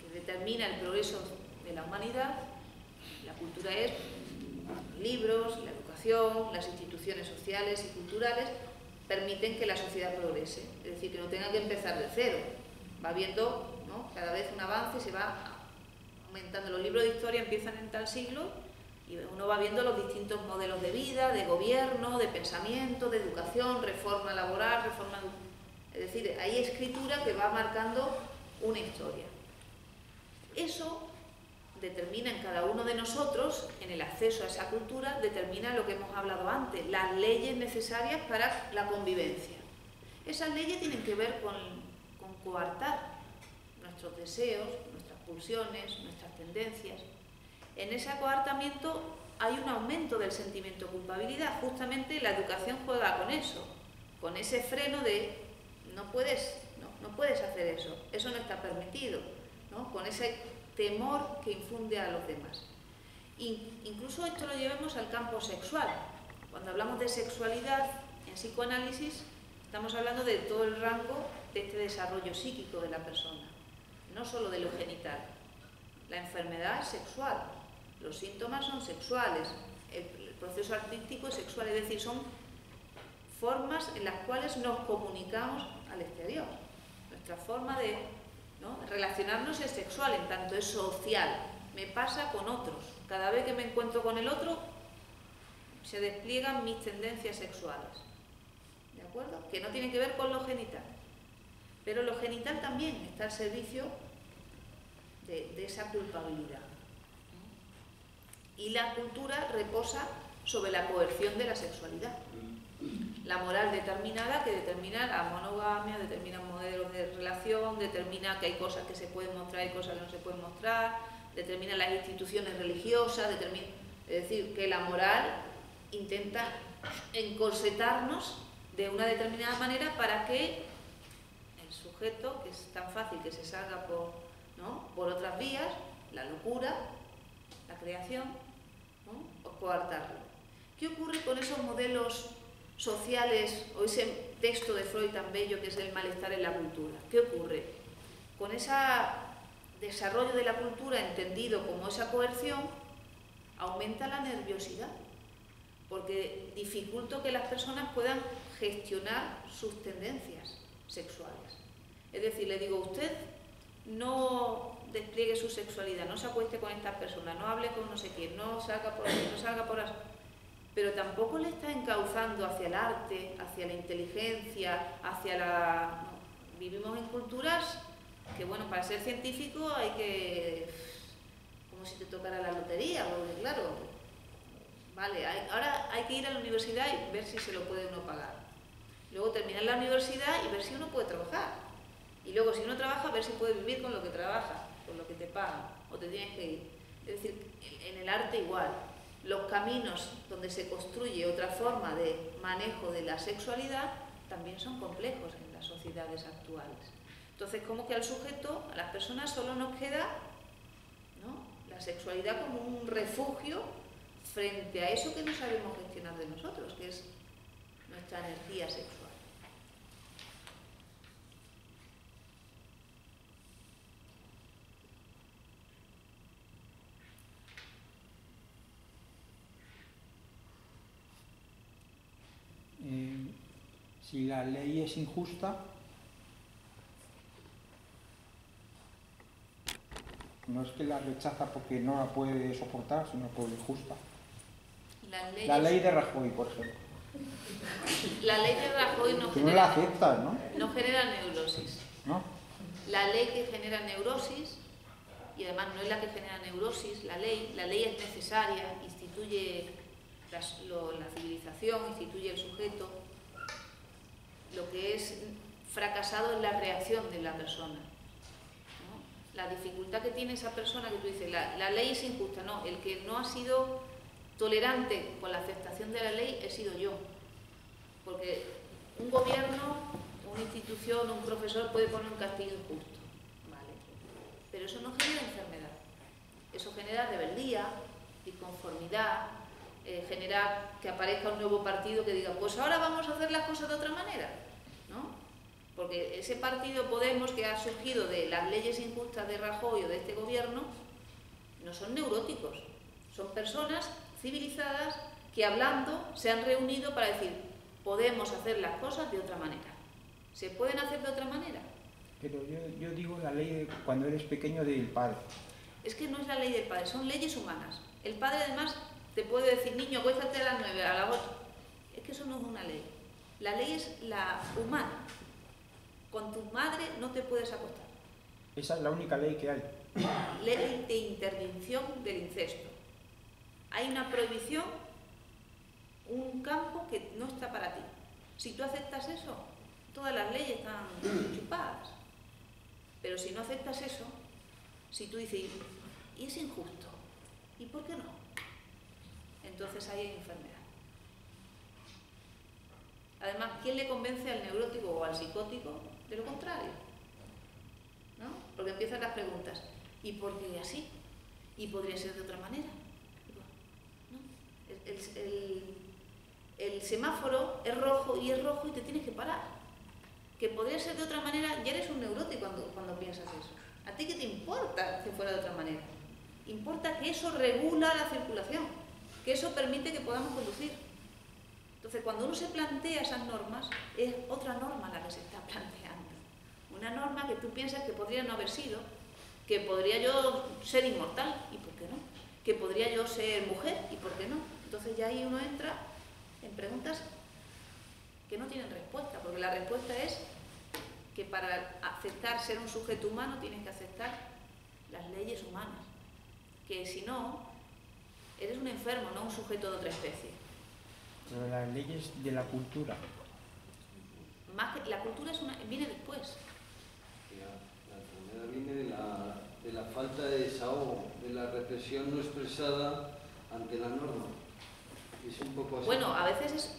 que determina el progreso de la humanidad. La cultura es libros, la las instituciones sociales y culturales permiten que la sociedad progrese, es decir, que no tenga que empezar de cero. Va viendo cada vez un avance, se va aumentando. Los libros de historia empiezan en tal siglo y uno va viendo los distintos modelos de vida, de gobierno, de pensamiento, de educación, reforma laboral, reforma... Es decir, hay escritura que va marcando una historia. Eso determina en cada uno de nosotros, en el acceso a esa cultura, determina lo que hemos hablado antes, las leyes necesarias para la convivencia. Esas leyes tienen que ver con, coartar nuestros deseos, nuestras pulsiones, nuestras tendencias. En ese coartamiento hay un aumento del sentimiento de culpabilidad. Justamente la educación juega con eso, con ese freno de no puedes, no, no puedes hacer eso, eso no está permitido, ¿no? con ese temor que infunde a los demás. incluso esto lo llevemos al campo sexual. Cuando hablamos de sexualidad en psicoanálisis, estamos hablando de todo el rango de este desarrollo psíquico de la persona, no solo de lo genital. La enfermedad es sexual, los síntomas son sexuales, el, proceso artístico es sexual, es decir, son formas en las cuales nos comunicamos al exterior. Nuestra forma de Relacionarnos es sexual, en tanto es social. Me pasa con otros. Cada vez que me encuentro con el otro, se despliegan mis tendencias sexuales. ¿De acuerdo? Que no tiene que ver con lo genital. Pero lo genital también está al servicio de, de esa culpabilidad. Y la cultura reposa sobre la coerción de la sexualidad la moral determinada que determina la monogamia, determina modelos de relación, determina que hay cosas que se pueden mostrar y cosas que no se pueden mostrar, determina las instituciones religiosas, determina, es decir, que la moral intenta encorsetarnos de una determinada manera para que el sujeto, que es tan fácil que se salga por, por otras vías, la locura, la creación, ¿no? o coartarlo. ¿Qué ocurre con esos modelos sociales o ese texto de Freud tan bello que es el malestar en la cultura. ¿Qué ocurre? Con ese desarrollo de la cultura entendido como esa coerción, aumenta la nerviosidad. porque dificulto que las personas puedan gestionar sus tendencias sexuales. Es decir, le digo, usted no despliegue su sexualidad, no se acueste con estas personas, no hable con no sé quién, no salga por ahí, no salga por pero tampoco le está encauzando hacia el arte, hacia la inteligencia, hacia la... Vivimos en culturas que, bueno, para ser científico hay que... como si te tocara la lotería, porque claro, vale, ahora hay que ir a la universidad y ver si se lo puede uno pagar. Luego terminar la universidad y ver si uno puede trabajar. Y luego, si uno trabaja, ver si puede vivir con lo que trabaja, con lo que te pagan, o te tienes que ir. Es decir, en el arte igual. Los caminos donde se construye otra forma de manejo de la sexualidad también son complejos en las sociedades actuales. Entonces, como que al sujeto, a las personas, solo nos queda la sexualidad como un refugio frente a eso que no sabemos gestionar de nosotros, que es nuestra energía sexual. Eh, si la ley es injusta, no es que la rechaza porque no la puede soportar, sino porque es justa. La ley de Rajoy, por ejemplo. La ley de Rajoy no genera, no la aceptas, ¿no? No genera neurosis. ¿No? La ley que genera neurosis, y además no es la que genera neurosis, la ley, la ley es necesaria, instituye la, civilización, instituye el sujeto, lo que es fracasado es la reacción de la persona. La dificultad que tiene esa persona que tú dices, la, la ley es injusta, no, el que no ha sido tolerante con la aceptación de la ley he sido yo. Porque un gobierno, una institución, un profesor puede poner un castigo injusto, ¿vale? Pero eso no genera enfermedad. Eso genera rebeldía, disconformidad, eh, genera que aparezca un nuevo partido que diga, pues ahora vamos a hacer las cosas de otra manera, ¿no? Porque ese partido Podemos que ha surgido de las leyes injustas de Rajoy o de este gobierno, no son neuróticos, son personas civilizadas que hablando se han reunido para decir, podemos hacer las cosas de otra manera. ¿Se pueden hacer de otra manera? Pero yo, digo la ley de cuando eres pequeño del padre. Es que no es la ley del padre, son leyes humanas. El padre además te puede decir, niño, acuéstate a las nueve, a las ocho. Es que eso no es una ley. La ley es la humana. Con tu madre no te puedes acostar. Esa es la única ley que hay. Ley de interdicción del incesto hay una prohibición, un campo que no está para ti. Si tú aceptas eso, todas las leyes están chupadas. Pero si no aceptas eso, si tú dices, y es injusto, ¿y por qué no? Entonces ahí hay enfermedad. Además, ¿quién le convence al neurótico o al psicótico de lo contrario? ¿No? Porque empiezan las preguntas, ¿y por qué así? ¿Y podría ser de otra manera? el, semáforo es rojo y es rojo y te tienes que parar. Que podría ser de otra manera, ya eres un neurótico cuando, cuando piensas eso. ¿A ti qué te importa que fuera de otra manera? Importa que eso regula la circulación, que eso permite que podamos conducir. Entonces, cuando uno se plantea esas normas, es otra norma la que se está planteando. Una norma que tú piensas que podría no haber sido, que podría yo ser inmortal, ¿y por qué no? Que podría yo ser mujer, ¿y por qué no? Entonces ya ahí uno entra en preguntas que no tienen respuesta, porque la respuesta es que para aceptar ser un sujeto humano tienes que aceptar las leyes humanas, que si no, eres un enfermo, no un sujeto de otra especie. Pero las leyes de la cultura. Más que, la cultura es una, viene después. La, enfermedad viene de la, de la falta de desahogo, de la represión no expresada ante la norma. Bueno, a veces es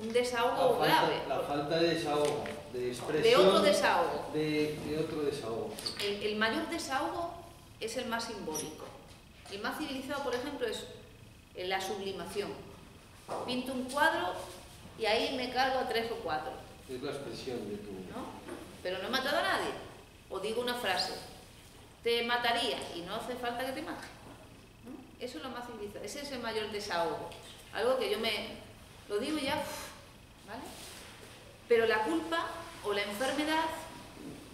un desahogo grave. La falta de desahogo, de expresión. De otro desahogo. De, otro desahogo. El, mayor desahogo es el más simbólico. El más civilizado, por ejemplo, es la sublimación. Pinto un cuadro y ahí me cargo a tres o cuatro. Es la expresión de tu... ¿No? Pero no he matado a nadie. O digo una frase, te mataría y no hace falta que te mate. Eso es lo más civilizado, ese es el mayor desahogo. Algo que yo me lo digo ya, ¿vale? Pero la culpa o la enfermedad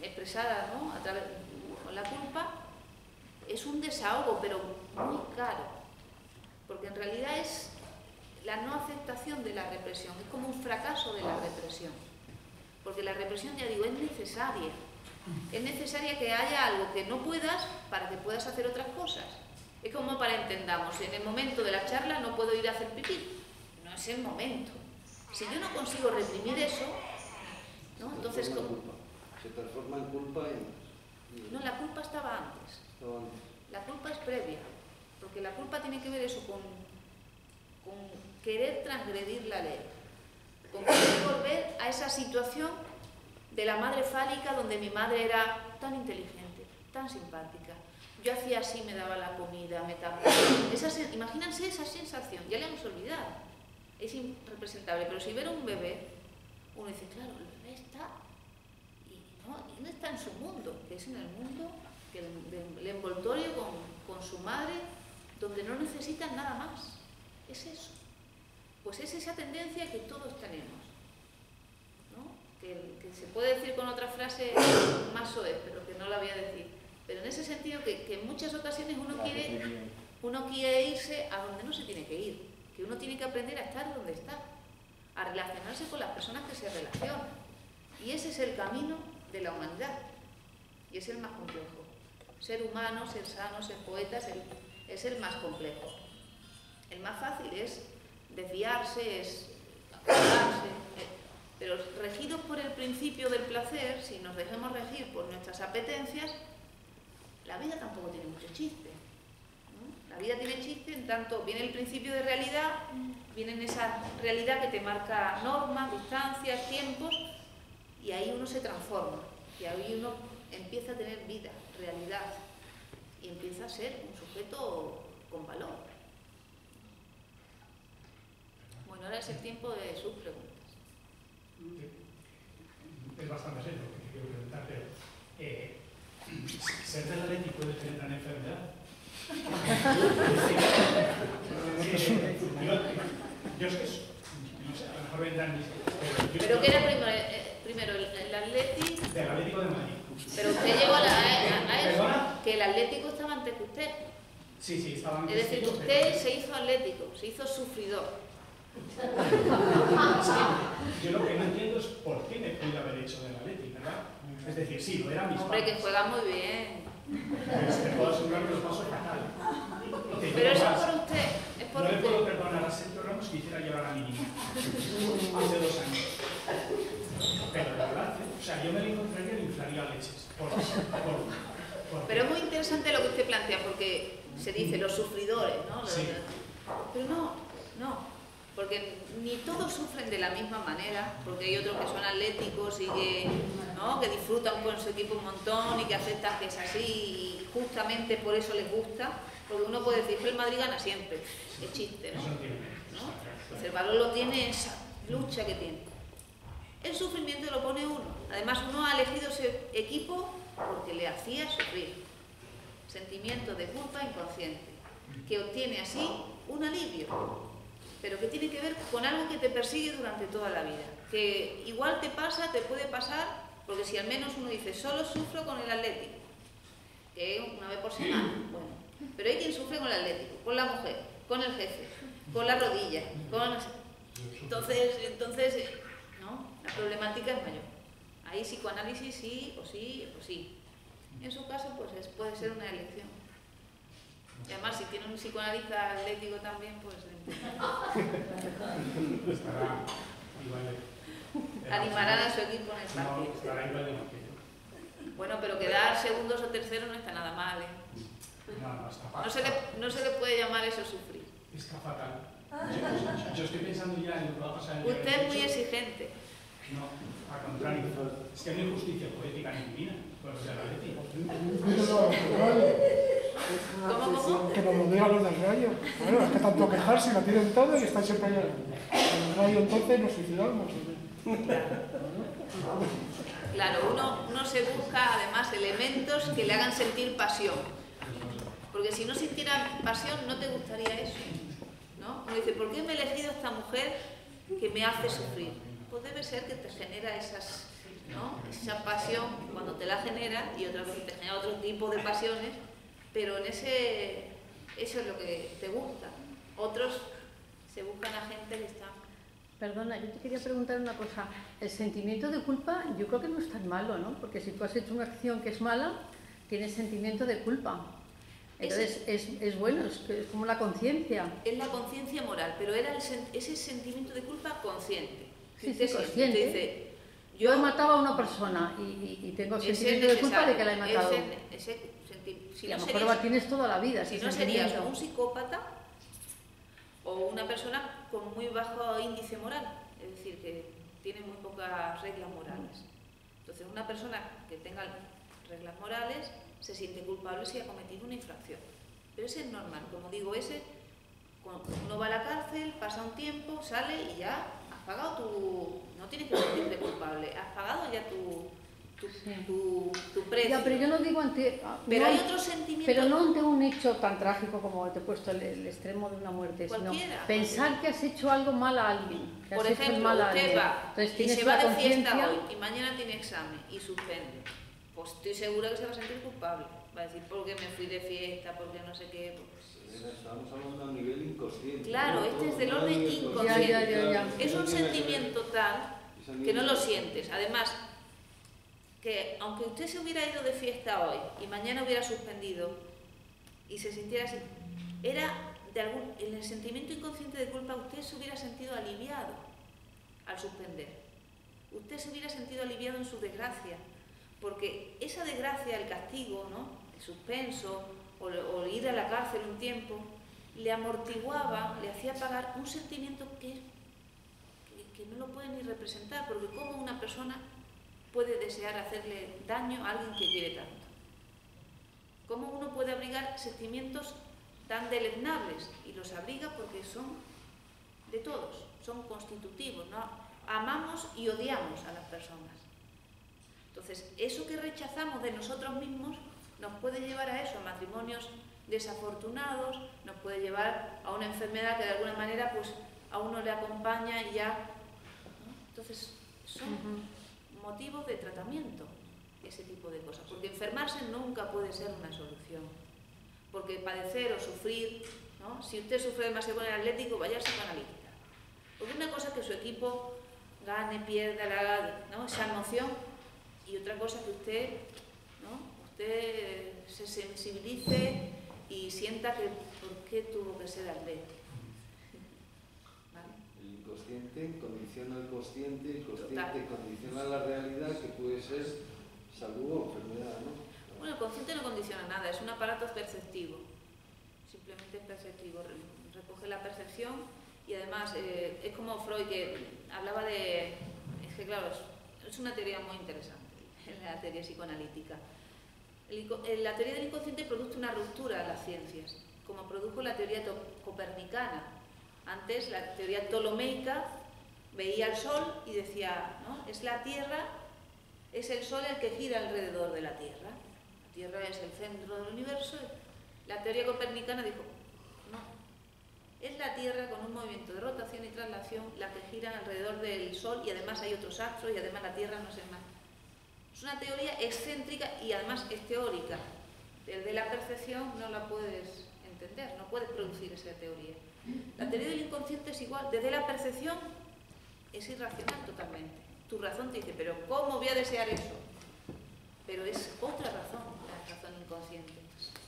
expresada ¿no? a través con la culpa es un desahogo, pero muy caro, porque en realidad es la no aceptación de la represión, es como un fracaso de la represión, porque la represión, ya digo, es necesaria, es necesaria que haya algo que no puedas para que puedas hacer otras cosas. Es como para entendamos, en el momento de la charla no puedo ir a hacer pipí, no es el momento. Si yo no consigo reprimir eso, ¿no? entonces... Se transforma en culpa y... No, la culpa estaba antes. La culpa es previa, porque la culpa tiene que ver eso con, querer transgredir la ley, con querer volver a esa situación de la madre fálica donde mi madre era tan inteligente, tan simpática. Yo hacía así, me daba la comida, me tapaba. imagínense esa sensación, ya la hemos olvidado. Es irrepresentable, pero si ver un bebé, uno dice, claro, el bebé está, y no, está en su mundo, que es en el mundo, que el, envoltorio con, su madre, donde no necesitan nada más. Es eso. Pues es esa tendencia que todos tenemos. Que, se puede decir con otra frase más soez, pero que no la voy a decir. Pero en ese sentido que, que en muchas ocasiones uno quiere, uno quiere irse a donde no se tiene que ir que uno tiene que aprender a estar donde está, a relacionarse con las personas que se relacionan. Y ese es el camino de la humanidad. Y es el más complejo. Ser humano, ser sano, ser poeta es el, más complejo. El más fácil es desviarse, es acordarse, eh, pero regidos por el principio del placer, si nos dejemos regir por nuestras apetencias, la vida tampoco tiene mucho chiste. La vida tiene chiste en tanto viene el principio de realidad, viene esa realidad que te marca normas, distancias, tiempos, y ahí uno se transforma, y ahí uno empieza a tener vida, realidad, y empieza a ser un con valor. Bueno, ahora es el tiempo de sus preguntas. Es bastante serio lo que quiero preguntar, pero eh, ¿ser de la ley puede tener una enfermedad? Yo sé, no sé, a lo mejor vendrán mis... ¿Pero qué era primero, eh, primero el, Atlético? Del Atlético de Madrid. Pero usted llegó a, a, eso, que el Atlético estaba antes que usted. Sí, sí, estaba antes Es decir, que usted se hizo atlético, se hizo sufridor. yo lo que no entiendo es por qué me pude haber hecho del Atlético, ¿verdad? Es decir, sí, lo era mis Hombre, que juega muy bien. Te puedo asegurar que los paso fatal. Pero eso es por usted. Es por no usted. le puedo perdonar a Sergio Ramos que hiciera llorar a mi niña. Hace dos años. Pero de verdad, ¿eh? o sea, yo me lo encontraría y le inflaría leches. Por, por, por, Pero es muy interesante lo que usted plantea, porque se dice los sufridores, ¿no? Sí. Pero no, no porque ni todos sufren de la misma manera, porque hay otros que son atléticos y que, ¿no? que disfrutan con su equipo un montón y que aceptan que es así y justamente por eso les gusta, porque uno puede decir que el Madrid gana siempre, es chiste, ¿no? ¿no? el valor lo tiene esa lucha que tiene. El sufrimiento lo pone uno. Además, uno ha elegido ese equipo porque le hacía sufrir. Sentimiento de culpa inconsciente, que obtiene así un alivio pero que tiene que ver con algo que te persigue durante toda la vida. Que igual te pasa, te puede pasar, porque si al menos uno dice, solo sufro con el Atlético, que una vez por semana, bueno, pero hay quien sufre con el Atlético, con la mujer, con el jefe, con la rodilla, con... Entonces, entonces ¿no? la problemática es mayor. Ahí psicoanálisis sí o sí o sí. En su caso, pues puede ser una elección. Y además, si tiene un psicoanalista atlético también, pues... Estará igual Animarán a su equipo en el partido. No, estará igual de Bueno, pero quedar segundos o terceros no está nada mal, ¿eh? No, se, le, no se le puede llamar eso sufrir. Está fatal. Yo, yo, estoy pensando ya en lo que va a pasar en Usted es muy exigente. No, al contrario. Es que no hay justicia poética ni divina. O sea, la ¿Cómo, cómo? Que nos lo digan los del rayo. Bueno, es que tanto quejarse, lo tienen todo y están siempre allá. En el rayo entonces nos suicidamos. Claro, uno, uno se busca además elementos que le hagan sentir pasión. Porque si no sintiera pasión, no te gustaría eso. ¿no? Uno dice, ¿por qué me he elegido esta mujer que me hace sufrir? Pues debe ser que te genera esas, ¿no? esa pasión cuando te la genera y otra vez te genera otro tipo de pasiones, pero en ese, eso es lo que te gusta. Otros se buscan a gente que está Perdona, yo te quería preguntar una cosa. El sentimiento de culpa yo creo que no es tan malo, ¿no? Porque si tú has hecho una acción que es mala, tienes sentimiento de culpa. Entonces es, es, bueno, es, como la conciencia. Es la conciencia moral, pero era ese sentimiento de culpa consciente. Sí, sí, consciente. Dice, yo, he matado a una persona y, tengo sentimiento de culpa de que la he matado. Ese, si y a lo mejor tienes toda la vida. Si no serías un psicópata o una persona con muy bajo índice moral, es decir, que tiene muy pocas reglas morales. Entonces, una persona que tenga reglas morales se siente culpable si ha cometido una infracción. Pero ese es normal, como digo, ese, uno va a la cárcel, pasa un tiempo, sale y ya has pagado tu... no tienes que sentirte culpable, has pagado ya tu, tu, tu, precio. Ya, pero yo no digo ante... Ah, pero hay otros sentimientos... Pero no ante un hecho tan trágico como te he puesto el, extremo de una muerte, sino pensar que has hecho algo mal a alguien. Por ejemplo, usted va y se va de fiesta hoy y mañana tiene examen y suspende. Pues estoy segura que se va a sentir culpable. Va a decir, ¿por qué me fui de fiesta? ¿Por qué no sé qué? Estamos hablando a nivel inconsciente. Claro, este es del orden inconsciente. es un sentimiento tal que no lo sientes. Además, que aunque usted se hubiera ido de fiesta hoy y mañana hubiera suspendido y se sintiera así, era de algún, en el sentimiento inconsciente de culpa usted se hubiera sentido aliviado al suspender. Usted se hubiera sentido aliviado en su desgracia, porque esa desgracia, el castigo, ¿no? Suspenso o, ir a la cárcel un tiempo, le amortiguaba, le hacía pagar un sentimiento que, que, no lo puede ni representar, porque como una persona puede desear hacerle daño a alguien que quiere tanto? ¿Cómo uno puede abrigar sentimientos tan deleznables? Y los abriga porque son de todos, son constitutivos, ¿no? Amamos y odiamos a las personas. Entonces, eso que rechazamos de nosotros mismos nos puede llevar a eso, a matrimonios desafortunados, nos puede llevar a una enfermedad que de alguna manera pues a uno le acompaña y ya. Entonces, son motivos de tratamiento, ese tipo de cosas. Porque enfermarse nunca puede ser una solución. Porque padecer o sufrir, ¿no? si usted sufre demasiado con el atlético, vaya a ser psicoanalista. Porque una cosa es que su equipo gane, pierda, la, ¿no? esa emoción, y otra cosa es que usted. Usted se sensibilice y sienta que por qué tuvo que ser atlético consciente condiciona al consciente, el consciente condiciona la realidad que puede ser salud o enfermedad, ¿no? Bueno, el consciente no condiciona nada, es un aparato perceptivo, simplemente es perceptivo, recoge la percepción y además eh, es como Freud que hablaba de, es que claro, es, una teoría muy interesante, la teoría psicoanalítica. La teoría del inconsciente produce una ruptura de las ciencias, como produjo la teoría copernicana, antes la teoría ptolomeica veía el Sol y decía, ¿no? Es la Tierra, es el Sol el que gira alrededor de la Tierra. La Tierra es el centro del universo. La teoría copernicana dijo, no, es la Tierra con un movimiento de rotación y traslación la que gira alrededor del Sol y además hay otros astros y además la Tierra no se más. Es una teoría excéntrica y además es teórica. Desde la percepción no la puedes entender, no puedes producir esa teoría. La teoría del inconsciente es igual, desde la percepción es irracional totalmente. Tu razón te dice, pero ¿cómo voy a desear eso? Pero es otra razón, la razón inconsciente.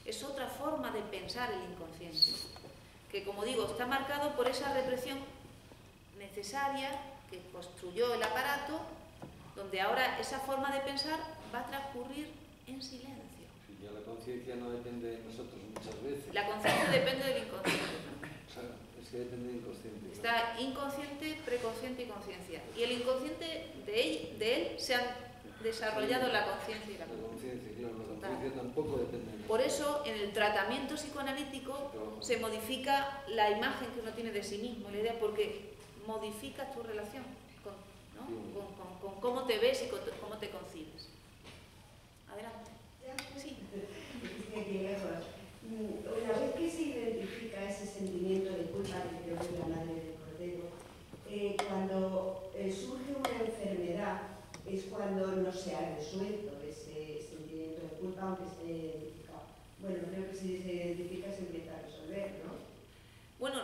Es otra forma de pensar el inconsciente, que como digo, está marcado por esa represión necesaria que construyó el aparato, donde ahora esa forma de pensar va a transcurrir en silencio. ya la conciencia no depende de nosotros muchas veces. La conciencia depende del inconsciente. Es que depende del inconsciente. Está inconsciente, preconsciente y conciencia. Y el inconsciente de él, de él se ha desarrollado la conciencia y la conciencia. Claro, la conciencia tampoco depende de Por eso, en el tratamiento psicoanalítico se modifica la imagen que uno tiene de sí mismo, la idea, porque modifica tu relación con, con, con, cómo te ves y cómo te concibes. Adelante. Pues sí. Mm, una vez que se identifica ese sentimiento de culpa que creo que la madre del cordero, eh, cuando eh, surge una enfermedad es cuando no se ha resuelto ese sentimiento de culpa, aunque se identifica. Bueno, creo que si se identifica se empieza a resolver, ¿no? Bueno,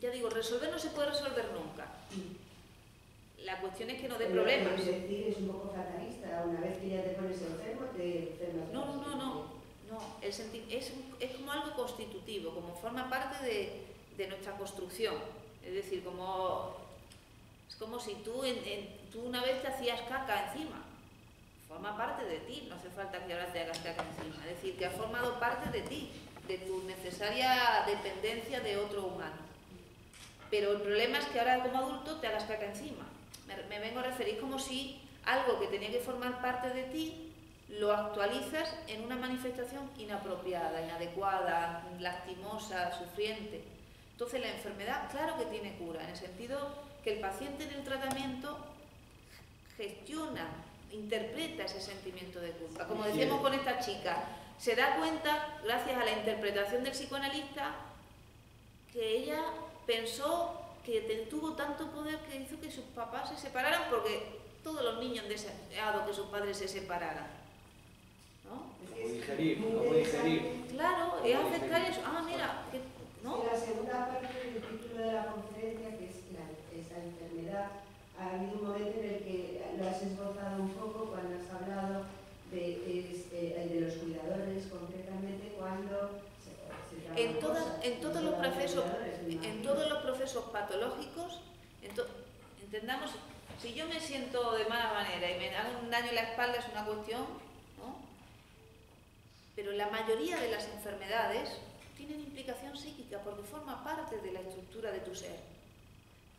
ya digo, resolver no se puede resolver nunca. Mm. La cuestión es que no dé problemas. Decir, es un poco fatalista. Una vez que ya te pones enfermo, te enfermas. No, no, no, no. no. El es, es como algo constitutivo, como forma parte de, de nuestra construcción. Es decir, como es como si tú, en, tú una vez te hacías caca encima. Forma parte de ti, no hace falta que ahora te hagas caca encima. Es decir, que ha formado parte de ti, de tu necesaria dependencia de otro humano. Pero el problema es que ahora como adulto te hagas caca encima. Me, vengo a referir como si algo que tenía que formar parte de ti lo actualizas en una manifestación inapropiada, inadecuada, lastimosa, sufriente. Entonces la enfermedad, claro que tiene cura, en el sentido que el paciente en el tratamiento gestiona, interpreta ese sentimiento de culpa. Como decíamos con esta chica, se da cuenta, gracias a la interpretación del psicoanalista, que ella pensó que tuvo tanto poder que hizo que sus papás se separaran, porque todos los niños han deseado que sus padres se separaran. ¿no? Como digerir, como digerir. Claro, es aceptar eso. Ah, mira, que, ¿no? la segunda parte del título de la conferencia, que es esa enfermedad, ha habido un momento en el que lo has esbozado un poco cuando has hablado de, eh, de los cuidadores, concretamente cuando se, se en, todos los procesos en todos los procesos patológicos entendamos si yo me siento de mala manera y me hago un daño en la espalda es una cuestión ¿no? pero la mayoría de las enfermedades tienen implicación psíquica porque forma parte de la estructura de tu ser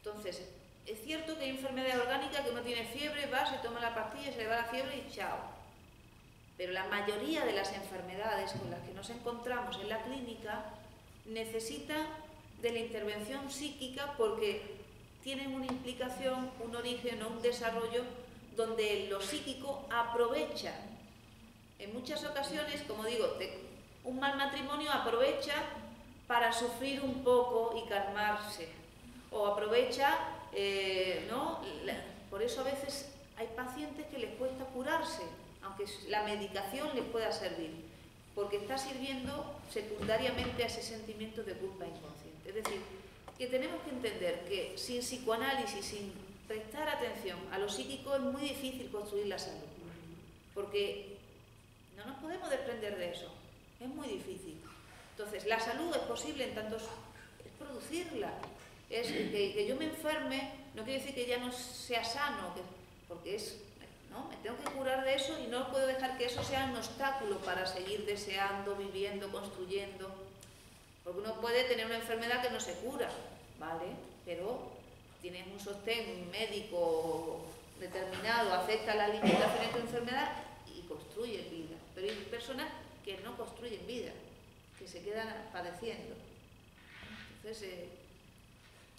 entonces, es cierto que hay enfermedad orgánica que no tiene fiebre, va, se toma la pastilla, se le va la fiebre y chao. Pero la mayoría de las enfermedades con las que nos encontramos en la clínica necesita de la intervención psíquica porque tienen una implicación, un origen o un desarrollo donde lo psíquico aprovecha. En muchas ocasiones, como digo, un mal matrimonio aprovecha para sufrir un poco y calmarse o aprovecha, eh, ¿no? por eso a veces hay pacientes que les cuesta curarse, aunque la medicación les pueda servir, porque está sirviendo secundariamente a ese sentimiento de culpa inconsciente. Es decir, que tenemos que entender que sin psicoanálisis, sin prestar atención a lo psíquico, es muy difícil construir la salud, porque no nos podemos desprender de eso, es muy difícil. Entonces, la salud es posible en tanto es producirla, es que, yo me enferme, no quiere decir que ya no sea sano, porque es, ¿no? me tengo que curar de eso y no puedo dejar que eso sea un obstáculo para seguir deseando, viviendo, construyendo. Porque uno puede tener una enfermedad que no se cura, ¿vale? Pero tienes un sostén médico determinado, acepta las limitaciones de tu enfermedad y construye vida. Pero hay personas que no construyen vida, que se quedan padeciendo. Entonces,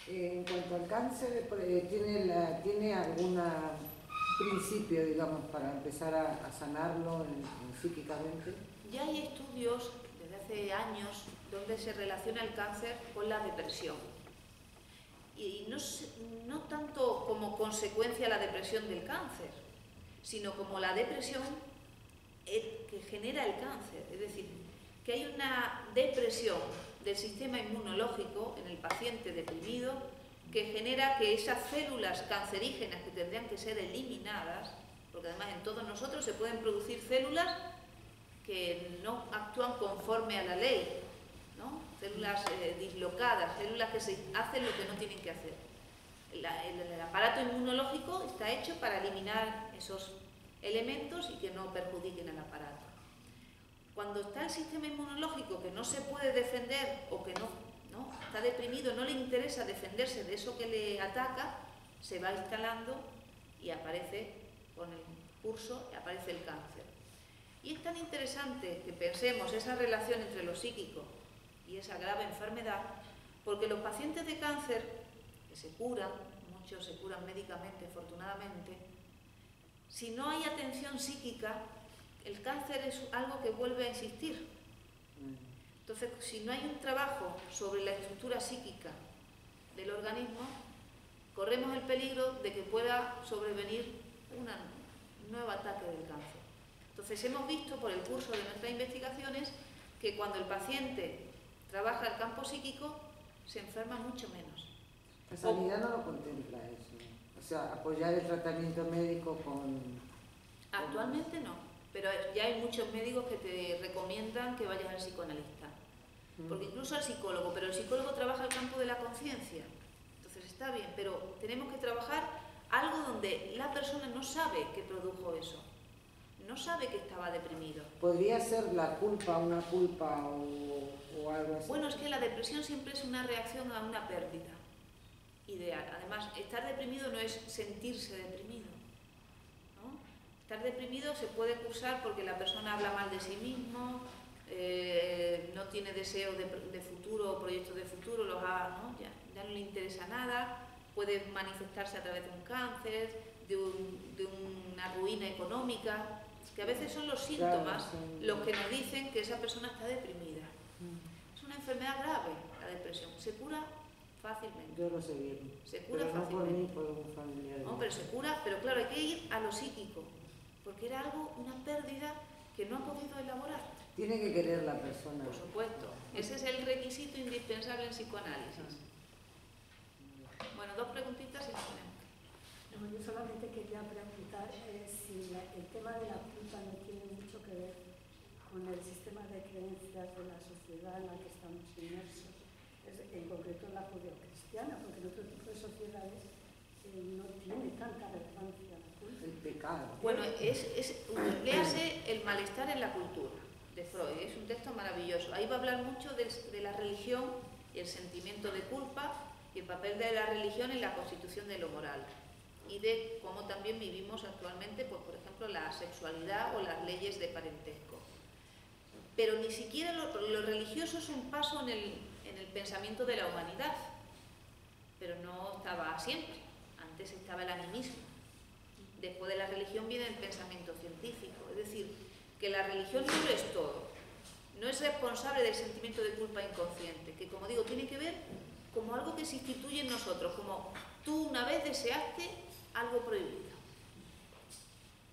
eh, en cuanto al cáncer, eh, ¿tiene, la, ¿tiene algún principio, digamos, para empezar a, sanarlo psíquicamente? Ya hay estudios desde hace años donde se relaciona el cáncer con la depresión. Y no, no tanto como consecuencia la depresión del cáncer, sino como la depresión que genera el cáncer. Es decir, que hay una depresión del sistema inmunológico en el paciente deprimido que genera que esas células cancerígenas que tendrían que ser eliminadas, porque además en todos nosotros se pueden producir células que no actúan conforme a la ley, ¿no? células eh, dislocadas, células que se hacen lo que no tienen que hacer. el, aparato inmunológico está hecho para eliminar esos elementos y que no perjudiquen al aparato. Cuando está el sistema inmunológico que no se puede defender o que no está deprimido, no le interesa defenderse de eso que le ataca, se va instalando y aparece con el curso, aparece el cáncer. Y es tan interesante que pensemos esa relación entre lo psíquico y esa grave enfermedad, porque los pacientes de cáncer que se curan, muchos se curan médicamente, afortunadamente, si no hay atención psíquica, el cáncer es algo que vuelve a existir. Entonces, si no hay un trabajo sobre la estructura psíquica del organismo, corremos el peligro de que pueda sobrevenir un nuevo ataque del cáncer. Entonces, hemos visto por el curso de nuestras investigaciones que cuando el paciente trabaja el campo psíquico, se enferma mucho menos. La sanidad no lo contempla eso. O sea, apoyar el tratamiento médico con... Actualmente no, pero ya hay muchos médicos que te recomiendan que vayas al psicoanalista. Porque incluso al psicólogo, pero el psicólogo trabaja el campo de la conciencia. Entonces está bien, pero tenemos que trabajar algo donde la persona no sabe que produjo eso. No sabe que estaba deprimido. ¿Podría ser la culpa una culpa o, o algo así? Bueno, es que la depresión siempre es una reacción a una pérdida ideal. Además, estar deprimido no es sentirse deprimido. ¿no? Estar deprimido se puede cursar porque la persona habla mal de sí mismo, eh, no tiene deseo de, futuro o proyectos de futuro, los ha, ¿no? Ya, no le interesa nada, puede manifestarse a través de un cáncer, de, una ruina económica, que a veces son los síntomas los que nos dicen que esa persona está deprimida. Mm. Es una enfermedad grave, la depresión. Se cura fácilmente. Yo lo sé bien. Se cura pero fácilmente. No por mí, por un familiar. No, pero se cura, pero claro, hay que ir a lo psíquico, porque era algo, una pérdida que no ha podido elaborar. Tiene que querer la persona. Por supuesto. Ese es el requisito indispensable en psicoanálisis. Bueno, dos preguntitas y nos ponemos. No, yo solamente quería preguntar eh, si el tema de la culpa no tiene mucho que ver con el sistema de creencias de la sociedad en la que estamos inmersos, en concreto en la judeocristiana, porque en otro tipo de sociedades eh, no tiene tanta relevancia la culpa. El pecado. Bueno, es, es, léase el malestar en la cultura de Freud, es un texto maravilloso. Ahí va a hablar mucho de, la religión y el sentimiento de culpa y el papel de la religión en la constitución de lo moral y de cómo también vivimos actualmente, pues, por ejemplo, la sexualidad o las leyes de parentesco. Pero ni siquiera lo, religioso es un paso en el, en el pensamiento de la humanidad, pero no estaba siempre, antes estaba el animismo. Después de la religión viene el pensamiento científico, es decir, que la religión no lo es todo, no es responsable del sentimiento de culpa inconsciente, que como digo, tiene que ver como algo que se instituye en nosotros, como tú una vez deseaste algo prohibido.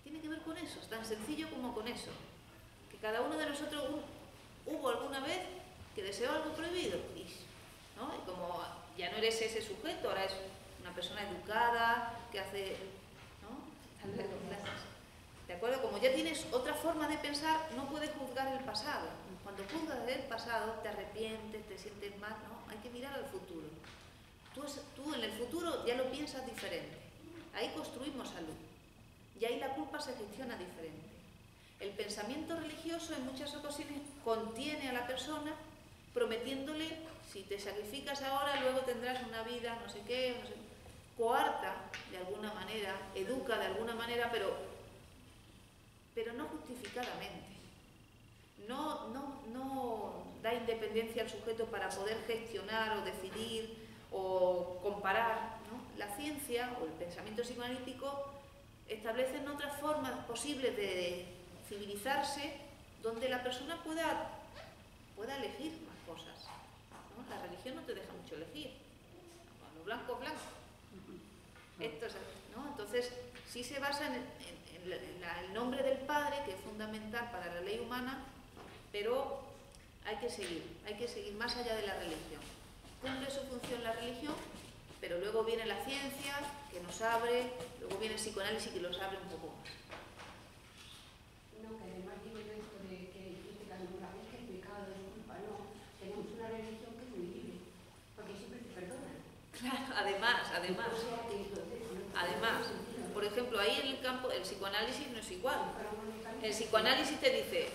Tiene que ver con eso, es tan sencillo como con eso. Que cada uno de nosotros hubo alguna vez que deseó algo prohibido. Y, ¿no? y como ya no eres ese sujeto, ahora es una persona educada, que hace... ¿no? ¿De acuerdo? Como ya tienes otra forma de pensar, no puedes juzgar el pasado. Cuando juzgas el pasado, te arrepientes, te sientes mal, ¿no? Hay que mirar al futuro. Tú, en el futuro ya lo piensas diferente. Ahí construimos salud. Y ahí la culpa se gestiona diferente. El pensamiento religioso en muchas ocasiones contiene a la persona prometiéndole, si te sacrificas ahora, luego tendrás una vida, no sé qué, no sé, coarta de alguna manera, educa de alguna manera, pero, pero no justificadamente. No, no, no da independencia al sujeto para poder gestionar o decidir o comparar. La ciencia o el pensamiento psicoanalítico establecen otras formas posibles de civilizarse donde la persona pueda, pueda elegir más cosas. La religión no te deja mucho elegir. Lo blanco, blanco. Esto es, ¿no? Entonces, sí se basa en, el nombre del Padre, que es fundamental para la ley humana, pero hay que seguir, hay que seguir más allá de la religión. Cumple su función la religión, pero luego viene la ciencia, que nos abre, luego viene el psicoanálisis, que los abre un poco más. No, que además digo yo esto de que dice que alguna vez que el pecado es culpa, no, tenemos una religión que es muy libre, porque siempre te perdona. Claro, además. Además, por ejemplo, ahí en el campo el psicoanálisis no es igual. El psicoanálisis te dice,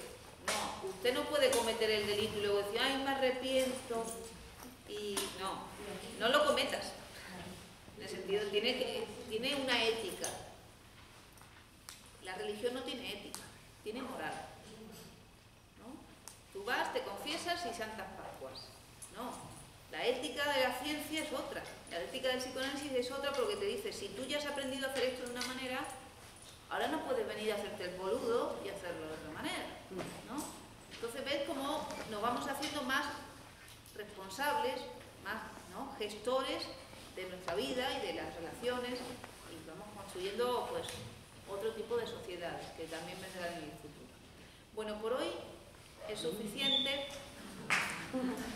no, usted no puede cometer el delito y luego decir, ay, me arrepiento. Y no, no lo cometas. En el sentido, tiene, tiene una ética. La religión no tiene ética, tiene moral. ¿no? Tú vas, te confiesas y santas pascuas. No, la ética de la ciencia es otra. La ética del psicoanálisis es otra porque te dice, si tú ya has aprendido a hacer esto de una manera, ahora no puedes venir a hacerte el boludo y hacerlo de otra manera. ¿no? Entonces ves cómo nos vamos haciendo más responsables, más gestores de nuestra vida y de las relaciones y vamos construyendo pues otro tipo de sociedades que también vendrán en el futuro. Bueno, por hoy es suficiente. 嗯。